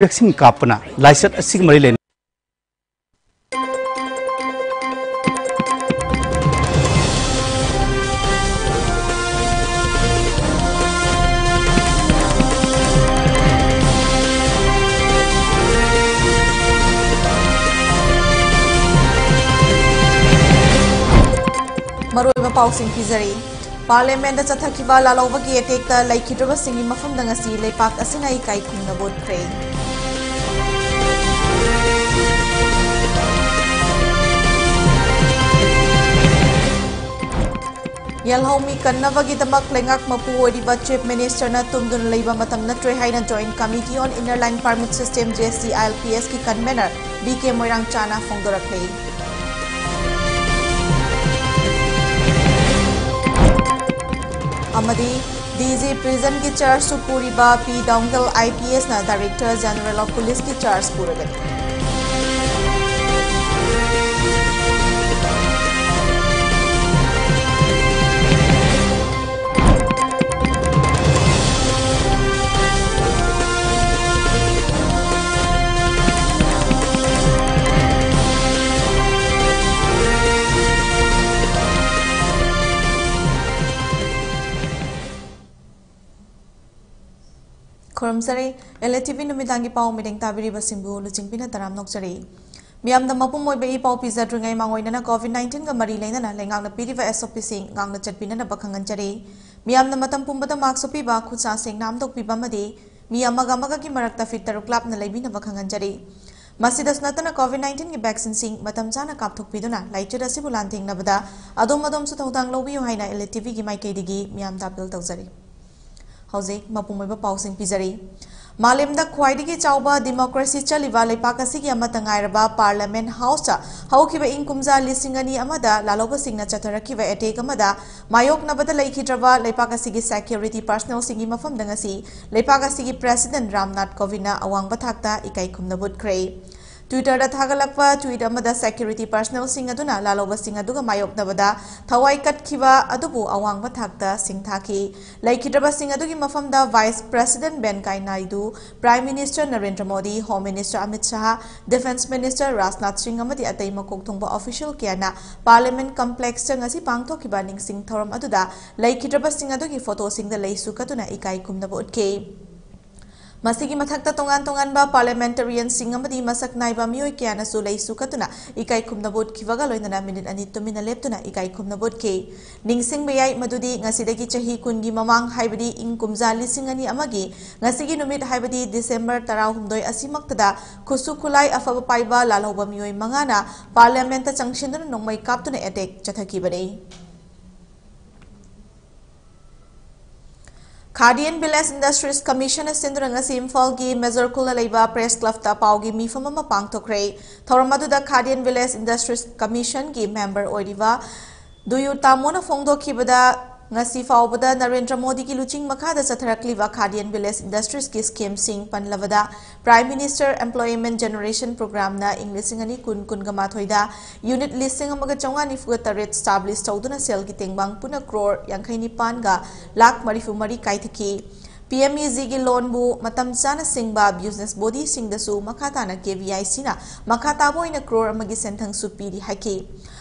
Vaccine कापना licence असिग मरी लेने। मरोई में पाव सिंह पिजरी पार्लियामें चथकी लालौव की एटेक लेखिद्रव सिंह मफम दंगसी लेपाक असिना इकाई खुन बोत्रे ꯌꯦꯜꯍꯧꯃꯤ ꯀꯟꯅꯕꯒꯤꯗꯃꯛ ꯂꯩꯉꯥꯛ ꯃꯄꯨ ꯑꯣꯏꯔꯤꯕ ꯆꯤꯞ ꯃꯤꯅꯤꯁꯇꯔꯅ ꯇꯨꯝꯗꯨꯅ ꯂꯩꯕ ꯃꯇꯝ ꯅꯠꯇ꯭ꯔꯦ ꯍꯥꯏꯅ joint committee on inner line permit system G S T I L P ꯑꯦꯁꯀꯤ ꯀꯟꯚꯦꯅꯔ ꯕꯤ ꯀꯦ ꯃꯣꯏꯔꯥꯡ ꯆꯥꯅ ꯐꯣꯡꯗꯣꯔꯛꯂꯤ amadi DG prison ki charge su puri ba P Dongle IPS na Director General of Police ki charge puragani ꯈꯨꯔꯨꯝꯖꯔꯤ L ꯅꯨꯃꯤꯗꯥꯡꯒꯤ ꯄꯥꯎ ꯃꯤꯔꯦꯡ ꯇꯥꯕꯤꯔꯤꯕꯁꯤꯡꯕꯨ ꯂꯨꯆꯤꯡꯕꯤꯅ ꯇꯔꯥꯝ ꯅꯣꯛꯆꯔꯤ ꯃꯤꯌꯥꯝꯗ ꯃꯄꯨꯡ ꯑꯣꯏꯕ ꯏ ꯄꯥꯎ ꯄꯤꯖꯗ꯭ꯔꯤꯉꯩ ꯃꯥꯡꯑꯣꯏꯅꯅ ꯀꯣꯚꯤꯗ ꯅꯥꯏꯟꯇꯤꯟꯒ ꯃꯔꯤ ꯂꯩꯅꯅ ꯂꯩꯉꯥꯛꯅ ꯄꯤꯔꯤꯕ ꯑꯦꯁꯑꯣꯄꯤꯁꯤꯡ ꯉꯥꯛꯅ ꯆꯠꯄꯤꯅꯅꯕ ꯈꯪꯍꯟꯖꯔꯤ ꯃꯤꯌꯥꯝꯅ ꯃꯇꯝ ꯄꯨꯝꯕꯗ ꯃꯥꯛꯁ ꯎꯞꯄꯤꯕ ꯈꯨꯠꯁꯥ ꯁꯦꯡꯅ ꯑꯃꯗꯣꯛꯄꯤꯕ ꯑꯃꯗꯤ ꯃꯤ ꯑꯃꯒ ꯑꯃꯒꯒꯤ ꯃꯔꯛꯇ ꯐꯤꯠ ꯇꯔꯨꯛ ꯂꯥꯞꯅ ꯂꯩꯕꯤꯅꯕ ꯈꯪꯍꯟꯖꯔꯤ ꯃꯁꯤꯗꯁꯨ ꯅꯠꯇꯅ ꯀꯣꯚꯤꯗ ꯅꯥꯏꯟꯇꯤꯟꯒꯤ ꯚꯦꯛꯁꯤꯟꯁꯤꯡ ꯃꯇꯝ ꯆꯥꯅ ꯀꯥꯞꯊꯣꯛꯄꯤꯗꯨꯅ ꯂꯥꯏꯆꯠ ꯑꯁꯤꯕꯨ ꯂꯥꯟꯊꯦꯡꯅꯕꯗ ꯑꯗꯣꯝ ꯑꯗꯣꯝꯁꯨ ꯊꯧꯗꯥꯡ ꯂꯧꯕꯤꯌꯨ ꯍꯥꯏꯅ ꯑꯦꯜ ꯇꯤꯚꯤꯒꯤ ꯃꯥꯏꯀꯩꯗꯒꯤ ꯃꯤꯌꯥꯝꯗ ꯑꯄꯤꯜ ꯇꯧꯖꯔꯤ हौजे मपूब पाउसिंग पिजरी मालेम खाई चाव डेमोक्रेसी चलवा लेपाक गायरब हाउस हौब इंग कुमजा लिंग लालोब चथरब एटेक मायोनबद लेखिद्रब सेक्यूरीटी पर्सनल मफम लेपाक प्रेसीडेंट रामनाथ कोविंद अवांग था इकई खुम बुटख्रे ट्विटर थागलप ट्वीट सेक्यूरीटी पर्सनल लालोब मायोनबद थवाई कटब अवांग थाक लेखिद्रब मफम vice president Venkaiah Naidu prime minister Narendra Modi home minister Amit Shah defence minister Rajnath Singh अतई मकोक ऑफिशियल क्या पार्लियामेंट कम्प्लेक्स पांथोब लेखिद्रब फ़ोटो इकाई कुमनब उठे ꯃꯁꯤꯒꯤ ꯃꯊꯛꯇ ꯇꯣꯉꯥꯟ ꯇꯣꯉꯥꯟꯕ ꯄꯥꯔꯂꯤꯌꯥꯃꯦꯟꯇꯔꯤꯌꯟꯁꯤꯡ ꯑꯃꯗꯤ ꯃꯁꯛ ꯅꯥꯏꯕ ꯃꯤꯑꯣꯏ ꯀꯌꯥꯅꯁꯨ ꯂꯩꯁꯨ ꯀꯠꯇꯨꯅ ꯏꯀꯥꯏ ꯈꯨꯝꯅꯕ ꯎꯠꯈꯤꯕꯒ ꯂꯣꯏꯅꯅ ꯃꯤꯅꯤꯠ ꯑꯅꯤ ꯇꯨꯃꯤꯟꯅ ꯂꯦꯞꯇꯨꯅ ꯏꯀꯥꯏ ꯈꯨꯝꯅꯕ ꯎꯠꯈꯤ ꯅꯤꯡꯁꯤꯡꯕ ꯌꯥꯏ ꯃꯗꯨꯗꯤ ꯉꯁꯤꯗꯒꯤ ꯆꯍꯤ ꯀꯨꯟꯒꯤ ꯃꯃꯥꯡ ꯍꯥꯏꯕꯗꯤ ꯏꯪ ꯀꯨꯝꯖꯥ ꯂꯤꯁꯤꯡ ꯑꯅꯤ ꯑꯃꯒꯤ ꯉꯁꯤꯒꯤ ꯅꯨꯃꯤꯠ ꯍꯥꯏꯕꯗꯤ ꯗꯤꯁꯦꯝꯕꯔ ꯇꯔꯥꯍꯨꯝꯗꯣꯏ ꯑꯁꯤꯃꯛꯇꯗ ꯈꯨꯠꯁꯨ ꯈꯨꯠꯂꯥꯏ ꯑꯐꯕ ꯄꯥꯏꯕ ꯂꯥꯜꯍꯧꯕ ꯃꯤꯑꯣꯏ ꯃꯉꯥꯅ ꯄꯥꯔꯂꯤꯌꯥꯃꯦꯟꯇ ꯆꯪꯁꯤꯟꯗꯨꯅ ꯅꯣꯡꯃꯩ ꯀꯥꯞꯇꯨꯅ attack ꯆꯠꯊꯈꯤꯕꯅꯤ Khadi and village industries commission सिंदुरंग Imphal की मेजरकुल प्रेस क्लब पागी मीफम पांथोख्रे थौरम खाडियन विलेज इंडस्ट्रीज़ कमीशन की मेंबर दुयु तामोना फोंदोखिबदा ngasi faubada Narendra Industries ki scheme sing panlavada Prime Minister Employment Generation Program na Englishing ani kun kun ga mathoida unit listing amaga chonga ni fuga taret establish chauduna sel ki tengbang puna crore yankhai ni pan ga lakh marifu mari kaithaki PMEG की loan बु मतम चाना सिंगबा business body सिंगदसु मखाताना KVIC ना मखाताबो इन क्रोर अमगी सेंथंग सुपीरी हाकी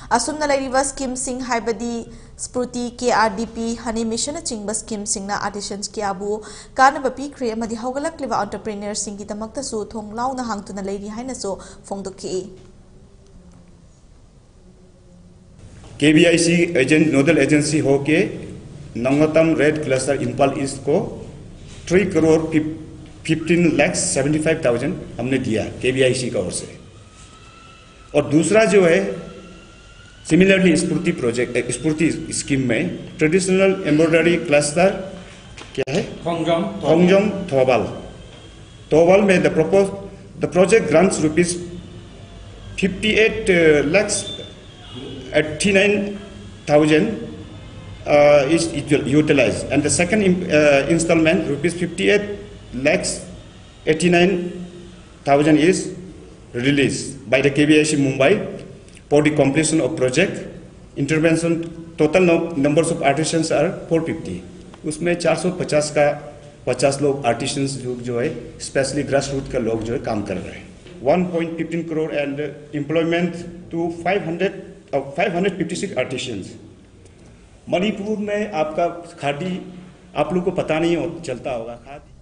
scheme हाइबदी Sfurti K R D P honey mission चिंब scheme सिंगना आर्टिशंस के आबू कानब पीख्रे अमदी हौगलक्लिबा एंटरप्रेन्योर सिंगी दमक्तसु थोंग लाउना हांगतुना लैरी हाइनसो फोंदोखी एजेंट नोडल एजेंसी हो के नंगतम रेड क्लस्टर इम्फाल ईस्ट को three crore fifteen lakhs seventy five thousand हमने दिया केबीआईसी का ओर से और दूसरा जो है सिमिलरली स्फूर्ति प्रोजेक्ट स्फूर्ति स्कीम में ट्रेडिशनल एम्ब्रॉयडरी क्लस्टर क्या है होंगजोंग थोबाल थोबाल में the propose the project grants rupees fifty eight lakhs eighty nine thousand is utilized and the second uh, installment rupees 58 lakhs 89 thousand is released by the KBIC Mumbai for the completion of project. Intervention, total numbers of artisans are 450 उसमें 450 का, पचास लोग artisans जो जो है specially grass root का लोग जो है, काम कर रहे हैं। 1.15 crore and employment to 500 556 artisans Manipur में आपका खादी, आप लोग को पता नहीं हो, चलता होगा, khadi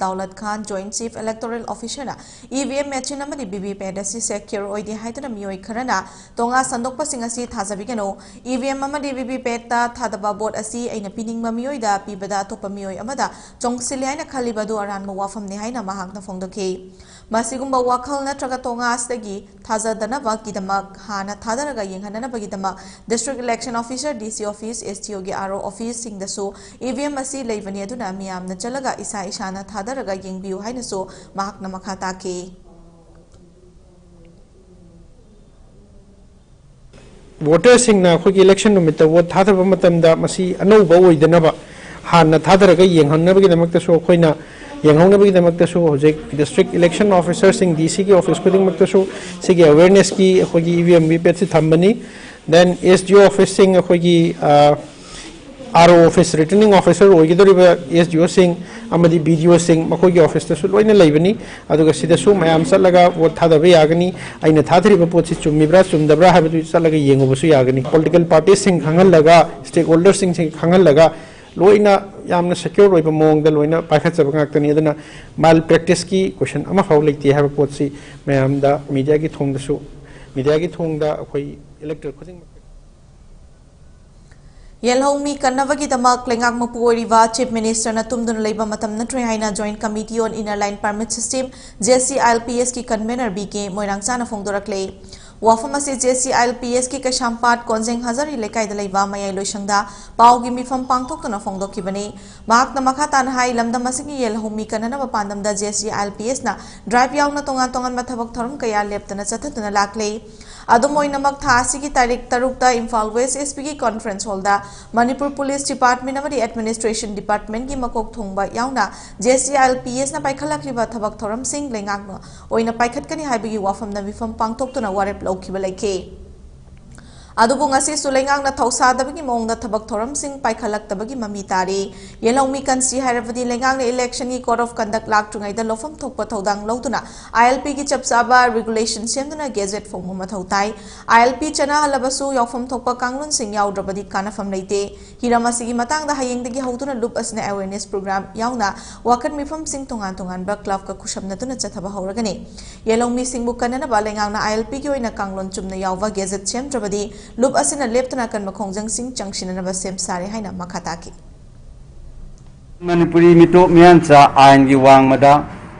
Daulat Khan Joint Chief Electoral Officer na EVM machine amadi BVP da si secure oidi haitana mioi kharana tonga sandokpa sing asi thajabi keno EVM amadi BVP ta thadaba board asi aina pining ma mioi da pibada topa mioi amada chongsil haina khaliba du aran mo wafam ne haina mahak na phongdoke ꯃꯁꯤꯒꯨꯝꯕ ꯋꯥꯈꯜ ꯅꯠꯇ꯭ꯔꯒ ꯇꯣꯉꯥꯁꯗꯒꯤ ꯊꯥꯖꯗꯅꯕꯒꯤꯗꯃꯛ ꯍꯥꯟꯅ ꯊꯥꯗꯔꯒ ꯌꯦꯡꯍꯟꯅꯅꯕꯒꯤꯗꯃꯛ district election officer ꯗꯤ ꯁꯤ office S T ꯑꯣꯒꯤ R ꯑꯣ ꯑꯣꯐꯤꯁꯁꯤꯡꯗꯁꯨ ꯏꯚꯤꯑꯦꯝ ꯑꯁꯤ ꯂꯩꯕꯅꯤ ꯑꯗꯨꯅ ꯃꯤꯌꯥꯝꯅ ꯆꯠꯂꯒ ꯏꯁꯥ ꯏꯁꯥꯅ ꯊꯥꯗꯔꯒ ꯌꯦꯡꯕꯤꯌꯨ ꯍꯥꯏꯅꯁꯨ ꯃꯍꯥꯛꯅ ꯃꯈꯥ ꯇꯥꯈꯤ ꯚꯣꯇꯔꯁꯤꯡꯅ ꯑꯩꯈꯣꯏꯒꯤ ꯏꯂꯦꯛꯁꯟ ꯅꯨꯃꯤꯠꯇ ꯚꯣꯠ ꯊꯥꯗꯕ ꯃꯇꯝꯗ ꯃꯁꯤ ꯑꯅꯧꯕ ꯑꯣꯏꯗꯅꯕ ꯍꯥꯟꯅ ꯊꯥꯗꯔꯒ ꯌꯦꯡꯍꯟꯅꯕꯒꯤꯗꯃꯛꯇꯁꯨ ꯑꯩꯈꯣꯏꯅ ꯌꯦꯡꯍꯧꯅꯕꯒꯤꯗꯃꯛꯇꯁꯨ ꯍꯧꯖꯤꯛ ꯗꯤꯁꯇ꯭ꯔꯤꯛ ꯏꯂꯦꯛꯁꯟ ꯑꯣꯐꯤꯁꯔꯁꯤꯡ ꯗꯤ ꯁꯤꯒꯤ ꯑꯣꯐꯤꯁ ꯈꯨꯗꯤꯡꯃꯛꯇꯁꯨ ꯁꯤꯒꯤ ꯑꯦꯋꯦꯔꯅꯦꯁꯀꯤ ꯑꯩꯈꯣꯏꯒꯤ E V M V ꯄꯦꯠꯁꯤ ꯊꯝꯕꯅꯤ then S D ꯑꯣ ꯑꯣꯐꯤꯁꯁꯤꯡ ꯑꯩꯈꯣꯏꯒꯤ R O office returning officer S D O Singh B D O सिंह मखोगी ऑफ़िस लोन मैम चलगा वोट थादब यागनी थादरीब पोट चुम्ब्रा चुम्दब्रा है येंगबसु यागनी पोलिटिकल पार्टी खालगा स्टेक होल्डर खालगा लोना सिक्योर मोंग लोना गाक्तनी माल प्रैक्टिस की क्वेश्चन लेते है पोट मैम मीडिया की थोंदसु मीडिया की अखोई इलेक्टर खुदिंग ꯌꯦꯜꯍꯧꯃꯤ ꯀꯟꯅꯕꯒꯤꯗꯃꯛ ꯂꯩꯉꯥꯛ ꯃꯄꯨ ꯑꯣꯏꯔꯤꯕ ꯆꯤꯞ ꯃꯤꯅꯤꯁꯇꯔꯅ ꯇꯨꯝꯗꯨꯅ ꯂꯩꯕ ꯃꯇꯝ ꯅꯠꯇ꯭ꯔꯦ ꯍꯥꯏꯅ join committee on inner line permit system ꯖꯦꯁꯤ I L P ꯑꯦꯁꯀꯤ ꯀꯟꯚꯦꯅꯔ ꯕꯤ ꯀꯦ ꯃꯣꯏꯔꯥꯡꯆꯥꯅ ꯐꯣꯡꯗꯣꯔꯛꯂꯦ ꯋꯥꯐꯝ ꯑꯁꯤ ꯖꯦꯁꯤ ꯑꯥꯏ ꯑꯦꯜ ꯄꯤ ꯑꯦꯁꯀꯤ ꯀꯩꯁꯥꯝꯄꯥꯠ ꯀꯣꯟꯖꯦꯡ ꯍꯖꯥꯔꯤ ꯂꯩꯀꯥꯏꯗ ꯂꯩꯕ ꯃꯌꯥꯏ ꯂꯣꯏꯁꯪꯗ ꯄꯥꯎꯒꯤ ꯃꯤꯐꯝ ꯄꯥꯡꯊꯣꯛꯇꯨꯅ ꯐꯣꯡꯗꯣꯛꯈꯤꯕꯅꯤ ꯃꯍꯥꯛꯅ ꯃꯈꯥ ꯇꯥꯅ ꯍꯥꯏ ꯂꯝꯗꯝ ꯑꯁꯤꯒꯤ ꯌꯦꯜꯍꯧꯃꯤ ꯀꯟꯅꯅꯕ ꯄꯥꯟꯗꯝꯗ ꯖꯦꯁꯤ ꯑꯥꯏ ꯑꯦꯜ ꯄꯤ ꯑꯦꯁꯅ ꯗ꯭ꯔꯥꯏꯕ ꯌꯥꯎꯅ ꯇꯣꯉꯥꯟ ꯇꯣꯉꯥꯟꯕ ꯊꯕꯛ ꯊꯧꯔꯝ तारीख तरुक इम्फा वेस्ट एस पी की conference hall Manipur police department administration department की मकोक थोंब J C L P S पाखलब थबक थोरम लेना पाखनी वफम मिफम पाथोना वरेप लौखे सुलेगा थौसादगी मौत पाखल की ममी तारे येलौमी लेगा इलेक्शन की कॉर्ट ऑफ़ कंडक्ट लाचुद लोफम थोप थोदा आई एल पी की चप चाब रेगुलेन गेजेट फोम मौ तय आई एल पी चनाहलू यौम थोप कालूद्रबी कानफम लेते हिम की हूँ लुप अ अवेरनेस पुरग्राम वखन मिफम तोान तोब क्लब का खुशम चब हौरगने येलौमी कन्नब लेगा आई एल पी की कालोन चुना गेजेट सेम ꯂꯨꯞ ꯑꯁꯤꯅ ꯂꯦꯞꯇꯅ ꯀꯟꯕ ꯈꯣꯡꯖꯪꯁꯤꯡ ꯆꯪꯁꯤꯟꯅꯅꯕ ꯁꯦꯝ ꯁꯥꯔꯦ ꯍꯥꯏꯅ ꯃꯈꯥ ꯇꯥꯈꯤ ꯃꯅꯤꯄꯨꯔꯤ ꯃꯤꯇꯣꯞ ꯃꯤꯌꯥꯟꯆꯥ ꯑꯥꯏꯟꯒꯤ ꯋꯥꯡꯃꯗ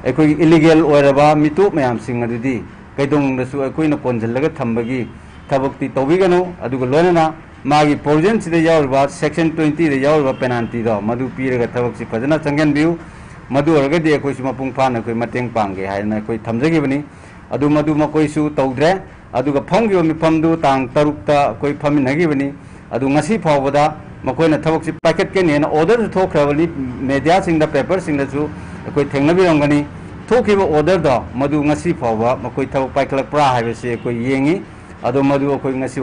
ꯑꯩꯈꯣꯏꯒꯤ ꯏꯂꯤꯒꯦꯜ ꯑꯣꯏꯔꯕ ꯃꯤꯇꯣꯞ ꯃꯌꯥꯝꯁꯤꯡ ꯑꯗꯨꯗꯤ ꯀꯩꯗꯧꯅꯨꯡꯗꯁꯨ ꯑꯩꯈꯣꯏꯅ ꯀꯣꯟꯁꯤꯜꯂꯒ ꯊꯝꯕꯒꯤ ꯊꯕꯛꯇꯤ ꯇꯧꯕꯤꯒꯅꯨ ꯑꯗꯨꯒ ꯂꯣꯏꯅꯅ ꯃꯥꯒꯤ ꯄ꯭ꯔꯣꯕꯤꯖꯟꯁꯤꯗ ꯌꯥꯎꯔꯤꯕ ꯁꯦꯛꯁꯟ ꯇ꯭ꯋꯦꯟꯇꯤꯗ ꯌꯥꯎꯔꯤꯕ ꯄꯦꯅꯥꯜꯇꯤꯗꯣ ꯃꯗꯨ ꯄꯤꯔꯒ ꯊꯕꯛꯁꯤ ꯐꯖꯅ ꯆꯪꯍꯟꯕꯤꯌꯨ ꯃꯗꯨ ꯑꯣꯏꯔꯒꯗꯤ ꯑꯩꯈꯣꯏꯁꯨ ꯃꯄꯨꯡ ꯐꯥꯅ ꯑꯩꯈꯣꯏ ꯃꯇꯦꯡ ꯄꯥꯡꯒꯦ ꯍꯥꯏꯅ ꯑꯩꯈꯣꯏ ꯊꯝꯖꯈꯤꯕꯅꯤ तौद्रे अदुगा फमगिबा मिफमदु तांग तरुकता कोइ फमिनगिबनि अदु ngasi फावदा मकोइन थबकसि पाकेटकेने न पेपर सिंह कोइ थेंगनबिरंगनि थोखिबा ऑर्डर द मदु ngasi फावबा मकोइ थब पाइकलकप्रा हाइबसे कोइ येंगि अदु मदु कोइ ngasi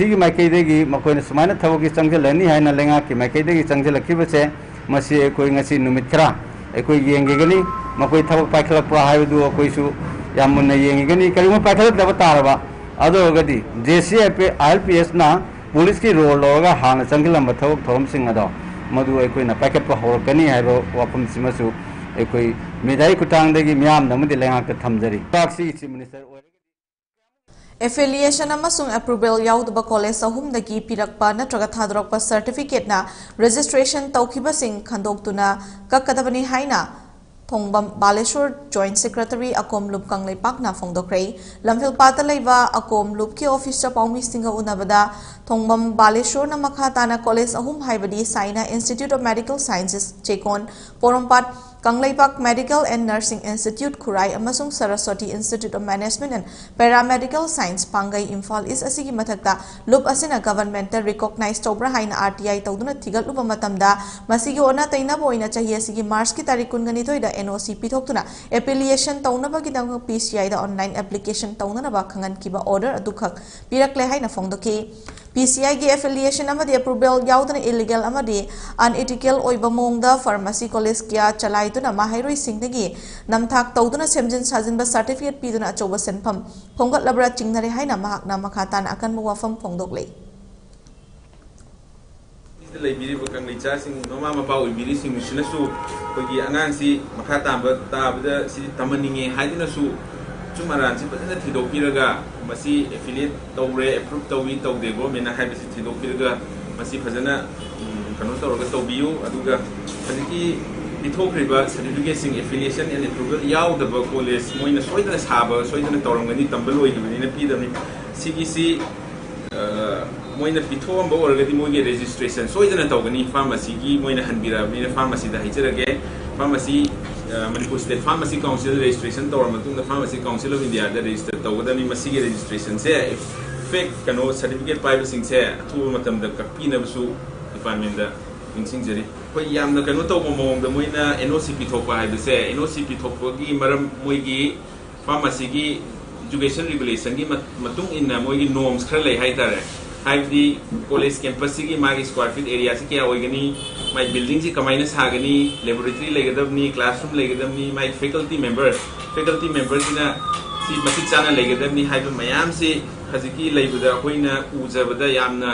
की मैकईदगी मकोइन सुमायन थबकि चंगजलनि लेंगा की खरा अखोइ ꯃꯈꯣꯏ ꯊꯕꯛ ꯄꯥꯏꯈꯠꯂꯛꯄ꯭ꯔꯥ ꯍꯥꯏꯕꯗꯨ ꯑꯩꯈꯣꯏꯁꯨ ꯌꯥꯝ ꯃꯨꯟꯅ ꯌꯦꯡꯈꯤꯒꯅꯤ ꯀꯔꯤꯒꯨꯝꯕ ꯄꯥꯏꯈꯠꯂꯛꯇꯕ ꯇꯥꯔꯕ ꯑꯗꯨ ꯑꯣꯏꯔꯒꯗꯤ J C I L P ꯑꯦꯁꯅ police की रोल लौरगा हाना चंगिलम थबक थोरमसिंग अदो मधु अखोइना पैकेट हौरकनी हाइबो वाफम सिमसु अखोइ मेदाई कुटांगदगी म्याम नमदि लेंगाक थमजरी पाक्सी chief minister affiliation approval याउदब college अहुमदगी पिरक्पा नत्रग थादरक्पा सर्टिफिकेटना registration तौखिबसिंग खंदोक्तुना कक्कदबनी हाइना थोंबम Baleshwar joint secretary अकोम loop कंगले पाकना फोंदोक्रे लमफिल पाता लेबा अकोम लूप की ऑफ़िस पाउमी सिंग थोबम थोंबम बालेश्वर मखा ताना कॉलेज अहम है साइना इंस्टीट्यूट ऑफ़ मेडिकल साइंसेस चेकोन पोरमपाट Mathakta loop asina government recognize tobra haina RTI tawduna thigal lupa matamda masigi ona taina boina chahi asigi March ki tarik kungani toida NOC pithoktuna affiliation tawna bagi dang PCI da online application tawna na ba khangan kiba order adukhak pirakle haina phongdoki PCI की affiliation amadi approval yaudana illegal amadi unethical oiba mongda pharmacy college kya chalaituna mahairoi singdagi namthak tawduna semjin sajinba certificate piduna achoba senpham phongat labra chingnare haina mahakna makhatan akan wafam phongdoklei ꯂꯩꯕꯤꯔꯤꯕ ꯀꯪꯂꯩꯆꯥꯁꯤꯡ ꯃꯃꯥ ꯃꯄꯥ ꯑꯣꯏꯕꯤꯔꯤꯁꯤꯡꯁꯤꯅꯁꯨ ꯑꯩꯈꯣꯏꯒꯤ ꯑꯉꯥꯡꯁꯤ ꯃꯈꯥ ꯇꯥꯕ ꯇꯥꯕꯗ ꯁꯤ ꯇꯝꯍꯟꯅꯤꯡꯉꯦ ꯍꯥꯏꯗꯨꯅꯁꯨ ꯆꯨꯝꯃꯔꯥꯟꯁꯤ ꯐꯖꯅ ꯊꯤꯗꯣꯛꯄꯤꯔꯒ ꯃꯁꯤ ꯑꯦꯐꯤꯂꯤꯌꯦꯠ ꯇꯧꯔꯦ ꯑꯦꯄ꯭ꯔꯨꯞ ꯇꯧꯏ ꯇꯧꯗꯦ ꯒꯣꯔꯃꯦꯟꯅ ꯍꯥꯏꯕꯁꯤ ꯊꯤꯗꯣꯛꯄꯤꯔꯒ ꯃꯁꯤ ꯐꯖꯅ ꯀꯩꯅꯣ ꯇꯧꯔꯒ ꯇꯧꯕꯤꯌꯨ ꯑꯗꯨꯒ ꯍꯧꯖꯤꯛꯀꯤ ꯄꯤꯊꯣꯛꯈ꯭ꯔꯤꯕ ꯁꯥꯔꯇꯤꯐꯤꯀꯦꯠꯁꯤꯡ ꯑꯦꯐꯤꯂꯤꯌꯦꯁꯟ ꯑꯦꯟ ꯑꯦꯄ꯭ꯔꯨꯚꯦꯜ ꯌꯥꯎꯗꯕ ꯀꯣꯂꯦꯖ ꯃꯣꯏꯅ ꯁꯣꯏꯗꯅ ꯁꯥꯕ ꯁꯣꯏꯗꯅ ꯇꯧꯔꯝꯒꯅꯤ ꯇꯝꯕ ꯂꯣꯏꯗꯕꯅꯤꯅ ꯄꯤꯗꯕꯅꯤ ꯁꯤꯒꯤꯁꯤ ꯃꯣꯏꯅ ꯄꯤꯊꯣꯛꯑꯝꯕ ꯑꯣꯏꯔꯒꯗꯤ ꯃꯣꯏꯒꯤ ꯔꯦꯖꯤꯁꯇ꯭ꯔꯦꯁꯟ ꯁꯣꯏꯗꯅ ꯇꯧꯒꯅꯤ ꯐꯥꯔꯃꯥꯁꯤꯒꯤ ꯃꯣꯏꯅ ꯍꯟꯕꯤꯔꯛꯑꯕꯅꯤꯅ ꯐꯥꯔꯃꯥꯁꯤꯗ ꯍꯥꯏꯖꯔꯒꯦ pharmacy Manipur state pharmacy council registration ꯇꯧꯔ ꯃꯇꯨꯡꯗ ꯐꯥꯔꯃꯥꯁꯤ ꯀꯥꯎꯟꯁꯤꯜ ꯑꯣꯐ ꯏꯟꯗꯤꯌꯥꯗ ꯔꯦꯖꯤꯁꯇꯔ ꯇꯧꯒꯗꯕꯅꯤ ꯃꯁꯤꯒꯤ ꯔꯦꯖꯤꯁꯇ꯭ꯔꯦꯁꯟꯁꯦ ꯐꯦꯛ ꯀꯩꯅꯣ ꯁꯔꯇꯤꯐꯤꯀꯦꯠ ꯄꯥꯏꯕꯁꯤꯡꯁꯦ ꯑꯊꯨꯕ ꯃꯇꯝꯗ ꯀꯛꯄꯤꯅꯕꯁꯨ ꯗꯤꯄꯥꯔꯠꯃꯦꯟꯗ ꯅꯤꯡꯁꯤꯡꯖꯔꯤ ꯑꯩꯈꯣꯏ ꯌꯥꯝꯅ ꯀꯩꯅꯣ ꯇꯧꯕ ꯃꯑꯣꯡꯗ ꯃꯣꯏꯅ ꯑꯦꯟ ꯑꯣ ꯁꯤ ꯄꯤꯊꯣꯛꯄ ꯍꯥꯏꯕꯁꯦ ꯑꯦꯟ ꯑꯣ ꯁꯤ ꯄꯤꯊꯣꯛꯄꯒꯤ ꯃꯔꯝ ꯃꯣꯏꯒꯤ ꯐꯥꯔꯃꯥꯁꯤꯒꯤ ꯏꯖꯨꯀꯦꯁꯟ ꯔꯤꯒꯨꯂꯦꯁꯟꯒꯤ ꯃꯇꯨꯡ ꯏꯟꯅ ꯃꯣꯏꯒꯤ ꯅꯣꯔꯝꯁ ꯈꯔ ꯂꯩ ꯍꯥꯏꯇꯥꯔꯦ ꯍꯥꯏꯕꯗꯤ ꯀꯣꯂꯦꯖ ꯀꯦꯝꯄꯁꯁꯤꯒꯤ ꯃꯥꯒꯤ ꯁ꯭ꯀ꯭ꯋꯥꯔ ꯐꯤꯠ ꯑꯦꯔꯤꯌꯥꯁꯤ ꯀꯌꯥ ꯑꯣꯏꯒꯅꯤ ꯃꯥꯏ ꯕꯤꯜꯗꯤꯡꯁꯤ ꯀꯃꯥꯏꯅ ꯁꯥꯒꯅꯤ ꯂꯦꯕꯣꯔꯦꯇꯔꯤ ꯂꯩꯒꯗꯕꯅꯤ ꯀ꯭ꯂꯥꯁꯔꯨꯝ ꯂꯩꯒꯗꯕꯅꯤ ꯃꯥꯏ ꯐꯦꯀꯜꯇꯤ ꯃꯦꯝꯕꯔ ꯐꯦꯀꯜꯇꯤ ꯃꯦꯝꯕꯔꯁꯤꯅ ꯁꯤ ꯃꯇꯤꯛ ꯆꯥꯅ ꯂꯩꯒꯗꯕꯅꯤ ꯍꯥꯏꯕ ꯃꯌꯥꯝꯁꯤ ꯍꯧꯖꯤꯛꯀꯤ ꯂꯩꯕꯗ ꯑꯩꯈꯣꯏꯅ ꯎꯖꯕꯗ ꯌꯥꯝꯅ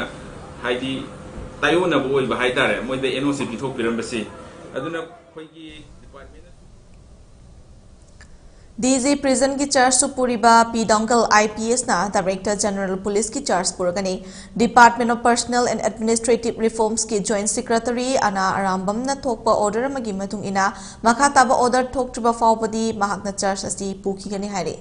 ꯍꯥꯏꯗꯤ ꯇꯥꯏꯌꯣꯟꯅꯕ ꯑꯣꯏꯕ ꯍꯥꯏꯇꯥꯔꯦ ꯃꯣꯏꯗ ꯑꯦꯟ ꯑꯣ ꯁꯤ ꯄꯤꯊꯣꯛꯄꯤꯔꯝꯕꯁꯤ ꯑꯗꯨꯅ ꯑꯩꯈꯣꯏꯒꯤ डीजी प्रिजन की चार्ज सुपुरीबा पी डंगल आईपीएस ना डायरेक्टर जनरल पुलिस की charge पुरगनी department of personnel and administrative reforms की जॉइंट सेक्रेटरी अना आरामबम ना थोकपा ऑर्डर मगी मतुंग इना। मखा ताबा ऑर्डर थोकट्रिबा फावबदी महाकना चार्ज असी पुखीगनी हाइरे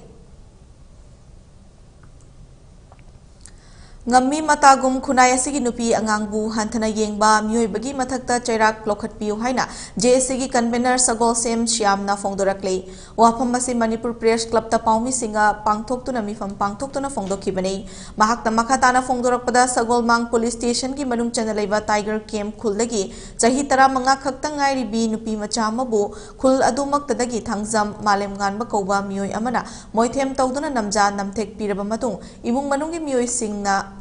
ngami matagum khunai asigi nupi angangbu hanthana yengba mioibagi mathakta chairak lokhatpiu haina JSC gi convener sagol sem shyam na phongdorakle wafam masi manipur press club ta paumi singa pangthok pangthoktuna mifam pangthoktuna phongdokhibani mahakta makhatana phongdorakpada sagol mang police station ki manung chana leiba tiger camp khuldagi chahi tara manga khakta ngairi bi nupi macha amabu khul adumak tadagi thangjam malem nganba kauba mioi amana moithem tawduna namja namthek piraba matung imung manungi mioi singna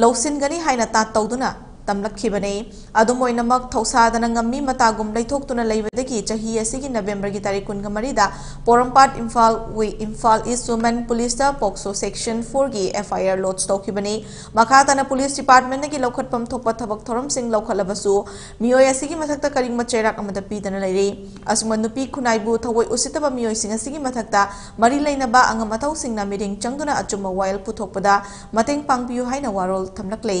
ꯂꯧꯁꯤꯟꯒꯅꯤ ꯍꯥꯏꯅ ꯇꯥꯠ ꯇꯧꯗꯨꯅ ꯇꯝꯂꯛꯈꯤꯕꯅꯤ ꯑꯗꯨꯝ ꯑꯣꯏꯅꯃꯛ ꯊꯧꯁꯥꯗꯅ ꯉꯝꯃꯤ ꯃꯇꯥꯒꯨꯝ ꯂꯩꯊꯣꯛꯇꯨꯅ ꯂꯩꯕꯗꯒꯤ ꯆꯍꯤ ꯑꯁꯤꯒꯤ ꯅꯕꯦꯝꯕꯔꯒꯤ ꯇꯥꯔꯤꯛ ꯀꯨꯟꯒ ꯃꯔꯤꯗ ꯄꯣꯔꯣꯝꯄꯥꯠ ꯏꯝꯐꯥꯜ ꯋꯤ ꯏꯝꯐꯥꯜ ꯏꯁ ꯋꯨꯃꯦꯟ ꯄꯨꯂꯤꯁꯇ ꯄꯣꯛꯁꯣ ꯁꯦꯛꯁꯟ ꯐꯣꯔꯒꯤ ꯑꯦꯐ ꯑꯥꯏ ꯑꯥꯔ ꯂꯣꯗꯖ ꯇꯧꯈꯤꯕꯅꯤ ꯃꯈꯥ ꯇꯥꯅ ꯄꯨꯂꯤꯁ ꯗꯤꯄꯥꯔꯠꯃꯦꯟꯠꯅꯒꯤ ꯂꯧꯈꯠꯐꯝ ꯊꯣꯛꯄ ꯊꯕꯛ ꯊꯧꯔꯝꯁꯤꯡ ꯂꯧꯈꯠꯂꯕꯁꯨ ꯃꯤꯑꯣꯏ ꯑꯁꯤꯒꯤ ꯃꯊꯛꯇ ꯀꯔꯤꯒꯨꯝꯕ ꯆꯩꯔꯥꯛ ꯑꯃꯗ ꯄꯤꯗꯅ ꯂꯩꯔꯤ ꯑꯁꯨꯝꯅ ꯅꯨꯄꯤ ꯈꯨꯟꯅꯥꯏꯕꯨ ꯊꯑꯣꯏ ꯎꯁꯤꯠꯇꯕ ꯃꯤꯑꯣꯏꯁꯤꯡ ꯑꯁꯤꯒꯤ ꯃꯊꯛꯇ ꯃꯔꯤ ꯂꯩꯅꯕ ꯑꯉꯝ ꯑꯊꯧꯁꯤꯡꯅ ꯃꯤꯠꯌꯦꯡ ꯆꯪꯗꯨꯅ ꯑꯆꯨꯝꯕ ꯋꯥꯌꯦꯜ ꯄꯨꯊꯣꯛꯄꯗ ꯃꯇꯦꯡ ꯄꯥꯡꯕꯤꯌꯨ ꯍꯥꯏꯅ ꯋꯥꯔꯣꯜ ꯊꯝꯂꯛꯂꯤ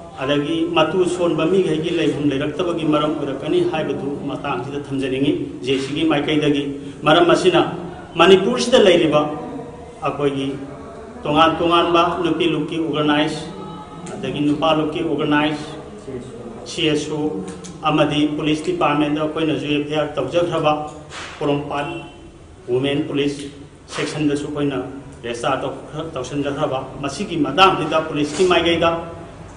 अदगी मतु सोनबमी घैगी लेभम लेरक्तबगी मरम उरकनी हाइबदु मतांग जिद थमजनिंगी जेसीगी माइकैदगी मरम मसिना मणिपुर सिद लेरिबा पुलिस डिपार्टमेंट दा कोई नजु एफआर तवजखरबा पोरमपाल वुमेन पुलिस सेक्शन दसु कोइना पुलिस की माइगैदा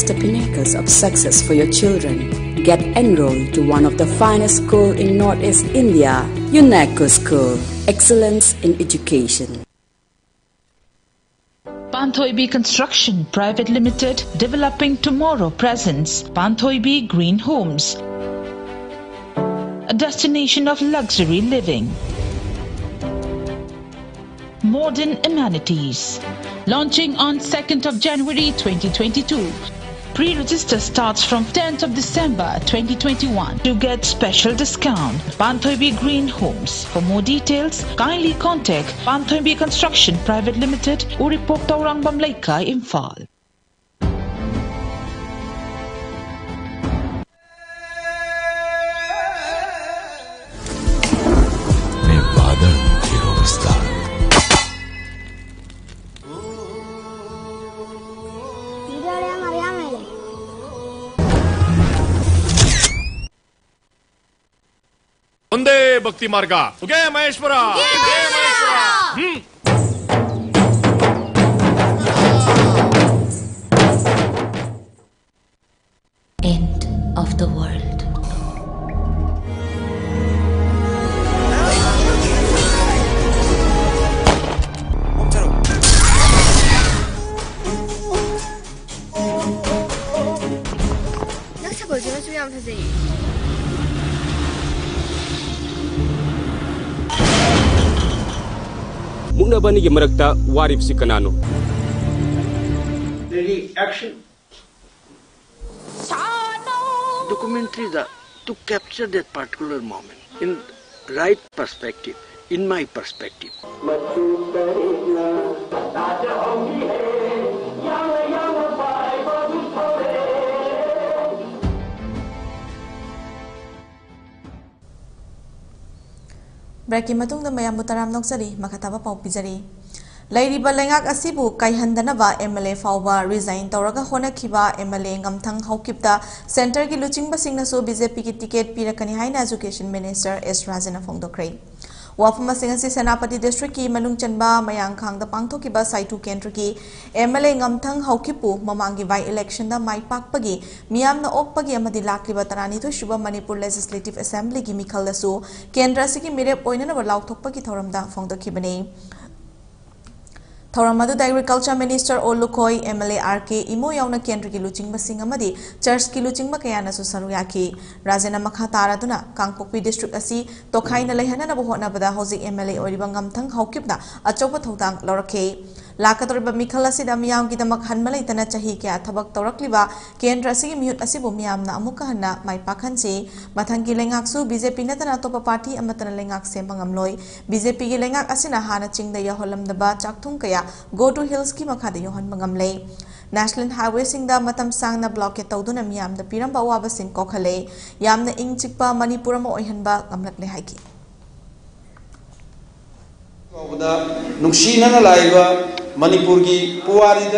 the pinnacles of success for your children. Get enrolled to one of the finest schools in Northeast India, UNESCO School. Excellence in Education. Panthoibi Construction Private Limited, developing tomorrow presents Panthoibi Green Homes, a destination of luxury living, modern amenities, launching on 2nd of January 2022. Pre-register starts from 10th of December 2021 to get special discount. Panthoibi Green Homes. For more details, kindly contact Panthoibi Construction Private Limited, Uripok Taurang Bamlaika, Imphal. ಭಕ್ತಿ ಮಾರ್ಗ ಉಗೇ ಮಹೇಶ್ವರ ಉಗೇ ಮಹೇಶ್ವರ ಹ್ಮ್ End of the world. ಸಬನಿಗೆ ಮರಗ್ತ ವಾರಿಫ್ ಸಿಕ್ಕನಾನು Documentaries are to capture that particular moment in right perspective, in my perspective. ꯕ꯭ꯔꯦꯛꯀꯤ ꯃꯇꯨꯡꯗ ꯃꯌꯥꯝꯕꯨ ꯇꯔꯥꯝ ꯅꯣꯛꯆꯔꯤ ꯃꯈꯥ ꯇꯥꯕ ꯄꯥꯎ ꯄꯤꯖꯔꯤ ꯂꯩꯔꯤꯕ ꯂꯩꯉꯥꯛ ꯑꯁꯤꯕꯨ ꯀꯥꯏꯍꯟꯗꯅꯕ ꯑꯦꯝ ꯑꯦꯜ ꯑꯦ ꯐꯥꯎꯕ ꯔꯤꯖꯥꯏꯟ ꯇꯧꯔꯒ ꯍꯣꯠꯅꯈꯤꯕ ꯑꯦꯝ ꯑꯦꯜ ꯑꯦ ꯉꯝꯊꯪ ꯍꯧꯈꯤꯕꯗ ꯁꯦꯟꯇꯔꯒꯤ ꯂꯨꯆꯤꯡꯕꯁꯤꯡꯅꯁꯨ ꯕꯤꯖꯦꯄꯤꯒꯤ ꯇꯤꯀꯦꯠ ꯄꯤꯔꯛꯀꯅꯤ ꯍꯥꯏꯅ ꯑꯦꯖꯨꯀꯦꯁꯟ ꯃꯤꯅꯤꯁꯇꯔ ꯑꯦꯁ ꯔꯥꯖꯅ ꯐꯣꯡꯗꯣꯛꯈ꯭ꯔꯦ वाफम सेनापति डिस्ट्रिक्ट की मनुंग चनबा मयांखांग पांथोकीब साइटू केंद्र की एमएलए ngam हौकिपु ममांगी बाई इलेक्शन द माई पाकपगी मियामन ओकपगी अमदि लाकलिब तरानीथु लेजिस्लेटिव असेंबली की मिखल केंद्र से की मिरेप ओइनन व लाउथोकपगी थौरम द थौरमद एग्रीकल्चर मिनीस्टर ओ लुखोई M L A R K Imo यौन केंद्र की लुचिंग चर्च की लुचिंग क्या सरू याखी राजन मखा तारा कांगपोपी डिस्ट्रिक्ट तोखाइन लेहनब होनाबद हौजी एम एल ए गमथंग अचौब थौदांग लौरखे ꯂꯥꯛꯀꯗꯧꯔꯤꯕ ꯃꯤꯈꯜ ꯑꯁꯤꯗ ꯃꯤꯌꯥꯝꯒꯤꯗꯃꯛ ꯍꯟꯕ ꯂꯩꯇꯅ ꯆꯍꯤ ꯀꯌꯥ ꯊꯕꯛ ꯇꯧꯔꯛꯂꯤꯕ ꯀꯦꯟꯗ꯭ꯔ ꯑꯁꯤꯒꯤ ꯃꯤꯍꯨꯠ ꯑꯁꯤꯕꯨ ꯃꯤꯌꯥꯝꯅ ꯑꯃꯨꯛꯀ ꯍꯟꯅ ꯃꯥꯏ ꯄꯥꯛꯍꯟꯁꯤ ꯃꯊꯪꯒꯤ ꯂꯩꯉꯥꯛꯁꯨ ꯕꯤꯖꯦꯄꯤ ꯅꯠꯇꯅ ꯑꯇꯣꯞꯄ ꯄꯥꯔꯇꯤ ꯑꯃꯠꯇꯅ ꯂꯩꯉꯥꯛ ꯁꯦꯝꯕ ꯉꯝꯂꯣꯏ ꯕꯤꯖꯦꯄꯤꯒꯤ ꯂꯩꯉꯥꯛ ꯑꯁꯤꯅ ꯍꯥꯟꯅ ꯆꯤꯡꯗ ꯌꯧꯍꯜꯂꯝꯗꯕ ꯆꯥꯛꯊꯨꯡ ꯀꯌꯥ ꯒो ꯇꯨ ꯍꯤꯜꯁꯀꯤ ꯃꯈꯥꯗ ꯌꯧꯍꯟꯕ ꯉꯝꯂꯦ ꯅꯦꯁꯅꯦꯜ ꯍꯥꯏꯋꯦꯁꯤꯡꯗ ꯃꯇꯝ ꯁꯥꯡꯅ ꯕ꯭ꯂꯣꯀꯦꯠ ꯇꯧꯗꯨꯅ ꯃꯤꯌꯥꯝꯗ ꯄꯤꯔꯝꯕ मणिपुर की पुआरीद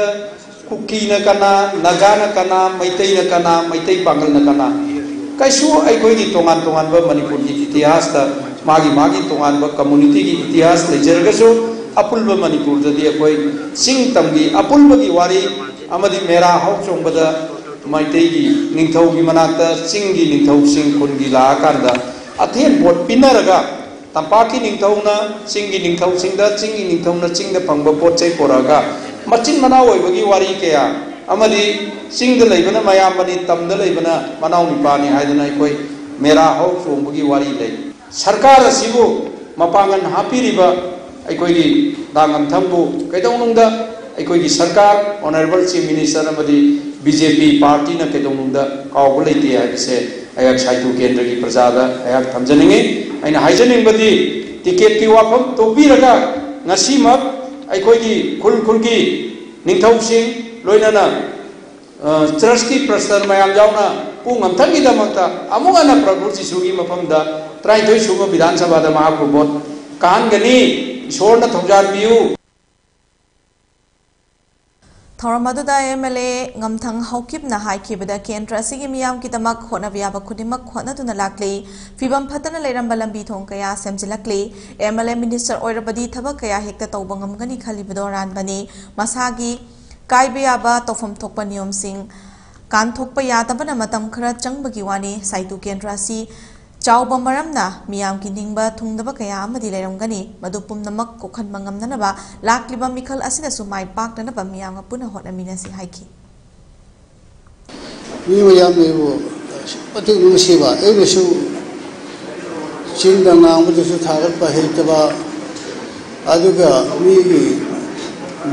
कुकी कना नगा न कना मैतई कना मैतई पांगल कना कैसु तोान तोान मणिपुर इतिहास मागी मागी तोान कम्युनिटी की इतिहास लेजरगसु अपुल्ब मणिपुर अखोई चिंग तमी वारी मेरा हाउ चोंबद मैतई की निथौ की मनाक्ता चिंग की निथौ सिंह खुन की लाकान अथेन बोट पीनरगा ꯇꯝꯄꯥꯛꯀꯤ ꯅꯤꯡꯊꯧꯅ ꯆꯤꯡꯒꯤ ꯅꯤꯡꯊꯧꯁꯤꯡꯗ ꯆꯤꯡꯒꯤ ꯅꯤꯡꯊꯧꯅ ꯆꯤꯡꯗ ꯐꯪꯕ ꯄꯣꯠ ꯆꯩ ꯄꯨꯔꯛꯑꯒ ꯃꯆꯤꯟ ꯃꯅꯥꯎ ꯑꯣꯏꯕꯒꯤ ꯋꯥꯔꯤ ꯀꯌꯥ ꯑꯃꯗꯤ ꯆꯤꯡꯗ ꯂꯩꯕꯅ ꯃꯌꯥꯝꯕꯅꯤ ꯇꯝꯗ ꯂꯩꯕꯅ ꯃꯅꯥꯎ ꯅꯤꯄꯥꯅꯤ ꯍꯥꯏꯗꯅ ꯑꯩꯈꯣꯏ ꯃꯦꯔꯥ ꯍꯧ ꯆꯣꯡꯕꯒꯤ ꯋꯥꯔꯤ ꯂꯩ ꯁꯔꯀꯥꯔ ꯑꯁꯤꯕꯨ ꯃꯄꯥꯡꯒꯜ ꯍꯥꯞꯄꯤꯔꯤꯕ ꯑꯩꯈꯣꯏꯒꯤ ꯗꯥꯡꯉꯝꯊꯪꯕꯨ ꯀꯩꯗꯧꯅꯨꯡꯗ ꯑꯩꯈꯣꯏꯒꯤ ꯁꯔꯀꯥꯔ ꯑꯣꯅꯔꯦꯕꯜ ꯆꯤꯐ ꯃꯤꯅꯤꯁꯇꯔ ꯑꯃꯗꯤ ꯕꯤ ꯖꯦ ꯄꯤ ꯄꯥꯔꯇꯤꯅ ꯀꯩꯗꯧꯅꯨꯡꯗ ꯀꯥꯎꯕ ꯂꯩꯇꯦ ꯍꯥꯏꯕꯁꯦ ayak shaitu kendra gi praja da ayak thamjanenge aina haijaning badi ticket ki wafam to bi raga ngasi ma ai koi gi khul khul gi ningthau sing loina na church ki prastar mayam jauna pung amthang gi da makta amunga na prabhu jisu gi mafam da trai thoi suba vidhan sabha da mahaprabhu kahan gani ईश्वर ने थमजान PU ꯑꯗꯨꯗ M L ꯑꯦ ꯉꯝꯊꯪ ꯍꯧꯈꯤꯕꯅ ꯍꯥꯏꯈꯤꯕꯗ ꯀꯦꯟꯗ꯭ꯔ ꯑꯁꯤꯒꯤ ꯃꯤꯌꯥꯝꯒꯤꯗꯃꯛ ꯍꯣꯠꯅꯕ ꯌꯥꯕ ꯈꯨꯗꯤꯡꯃꯛ ꯍꯣꯠꯅꯗꯨꯅ ꯂꯥꯛꯂꯤ ꯐꯤꯕꯝ ꯐꯠꯇꯅ ꯂꯩꯔꯝꯕ ꯂꯝꯕꯤ ꯊꯣꯡ ꯀꯌꯥ ꯁꯦꯝꯖꯤꯜꯂꯛꯂꯤ ꯑꯦꯝ ꯑꯦꯜ ꯑꯦ ꯃꯤꯅꯤꯁꯇꯔ ꯑꯣꯏꯔꯕꯗꯤ ꯊꯕꯛ ꯀꯌꯥ ꯍꯦꯛꯇ ꯇꯧꯕ ꯉꯝꯒꯅꯤ ꯈꯜꯂꯤꯕꯗꯣ ꯑꯔꯥꯟꯕꯅꯤ ꯃꯁꯥꯒꯤ ꯀꯥꯏꯕ ꯌꯥꯕ ꯇꯧꯐꯝ ꯊꯣꯛꯄ ꯅꯤꯌꯣꯝꯁꯤꯡ ꯀꯥꯟꯊꯣꯛꯄ ꯌꯥꯗꯕꯅ ꯃꯇꯝ ꯈꯔ ꯆꯪꯕꯒꯤ ꯋꯥꯅꯤ ꯁꯥꯏꯇꯨ ꯀꯦꯟꯗ꯭ꯔ ꯑꯁꯤ ꯆꯥꯎꯕ ꯃꯔꯝꯅ ꯃꯤꯌꯥꯝꯒꯤ ꯅꯤꯡꯕ ꯊꯨꯡꯗꯕ ꯀꯌꯥ ꯑꯃꯗꯤ ꯂꯩꯔꯝꯒꯅꯤ ꯃꯗꯨ ꯄꯨꯝꯅꯃꯛ ꯀꯣꯛꯍꯟꯕ ꯉꯝꯅꯅꯕ ꯂꯥꯛꯂꯤꯕ ꯃꯤꯈꯜ ꯑꯁꯤꯗꯁꯨ ꯃꯥꯏ ꯄꯥꯛꯅꯅꯕ ꯃꯤꯌꯥꯝꯒ ꯄꯨꯟꯅ ꯍꯣꯠꯅꯃꯤꯟꯅꯁꯤ ꯍꯥꯏꯈꯤ ꯃꯤ ꯃꯌꯥꯝꯅꯕꯨ ꯃꯇꯤꯛ ꯅꯨꯡꯁꯤꯕ ꯑꯩꯅꯁꯨ ꯆꯤꯡꯗ ꯉꯥꯡꯕꯗꯁꯨ ꯊꯥꯒꯠꯄ ꯍꯩꯇꯕ ꯑꯗꯨꯒ ꯃꯤꯒꯤ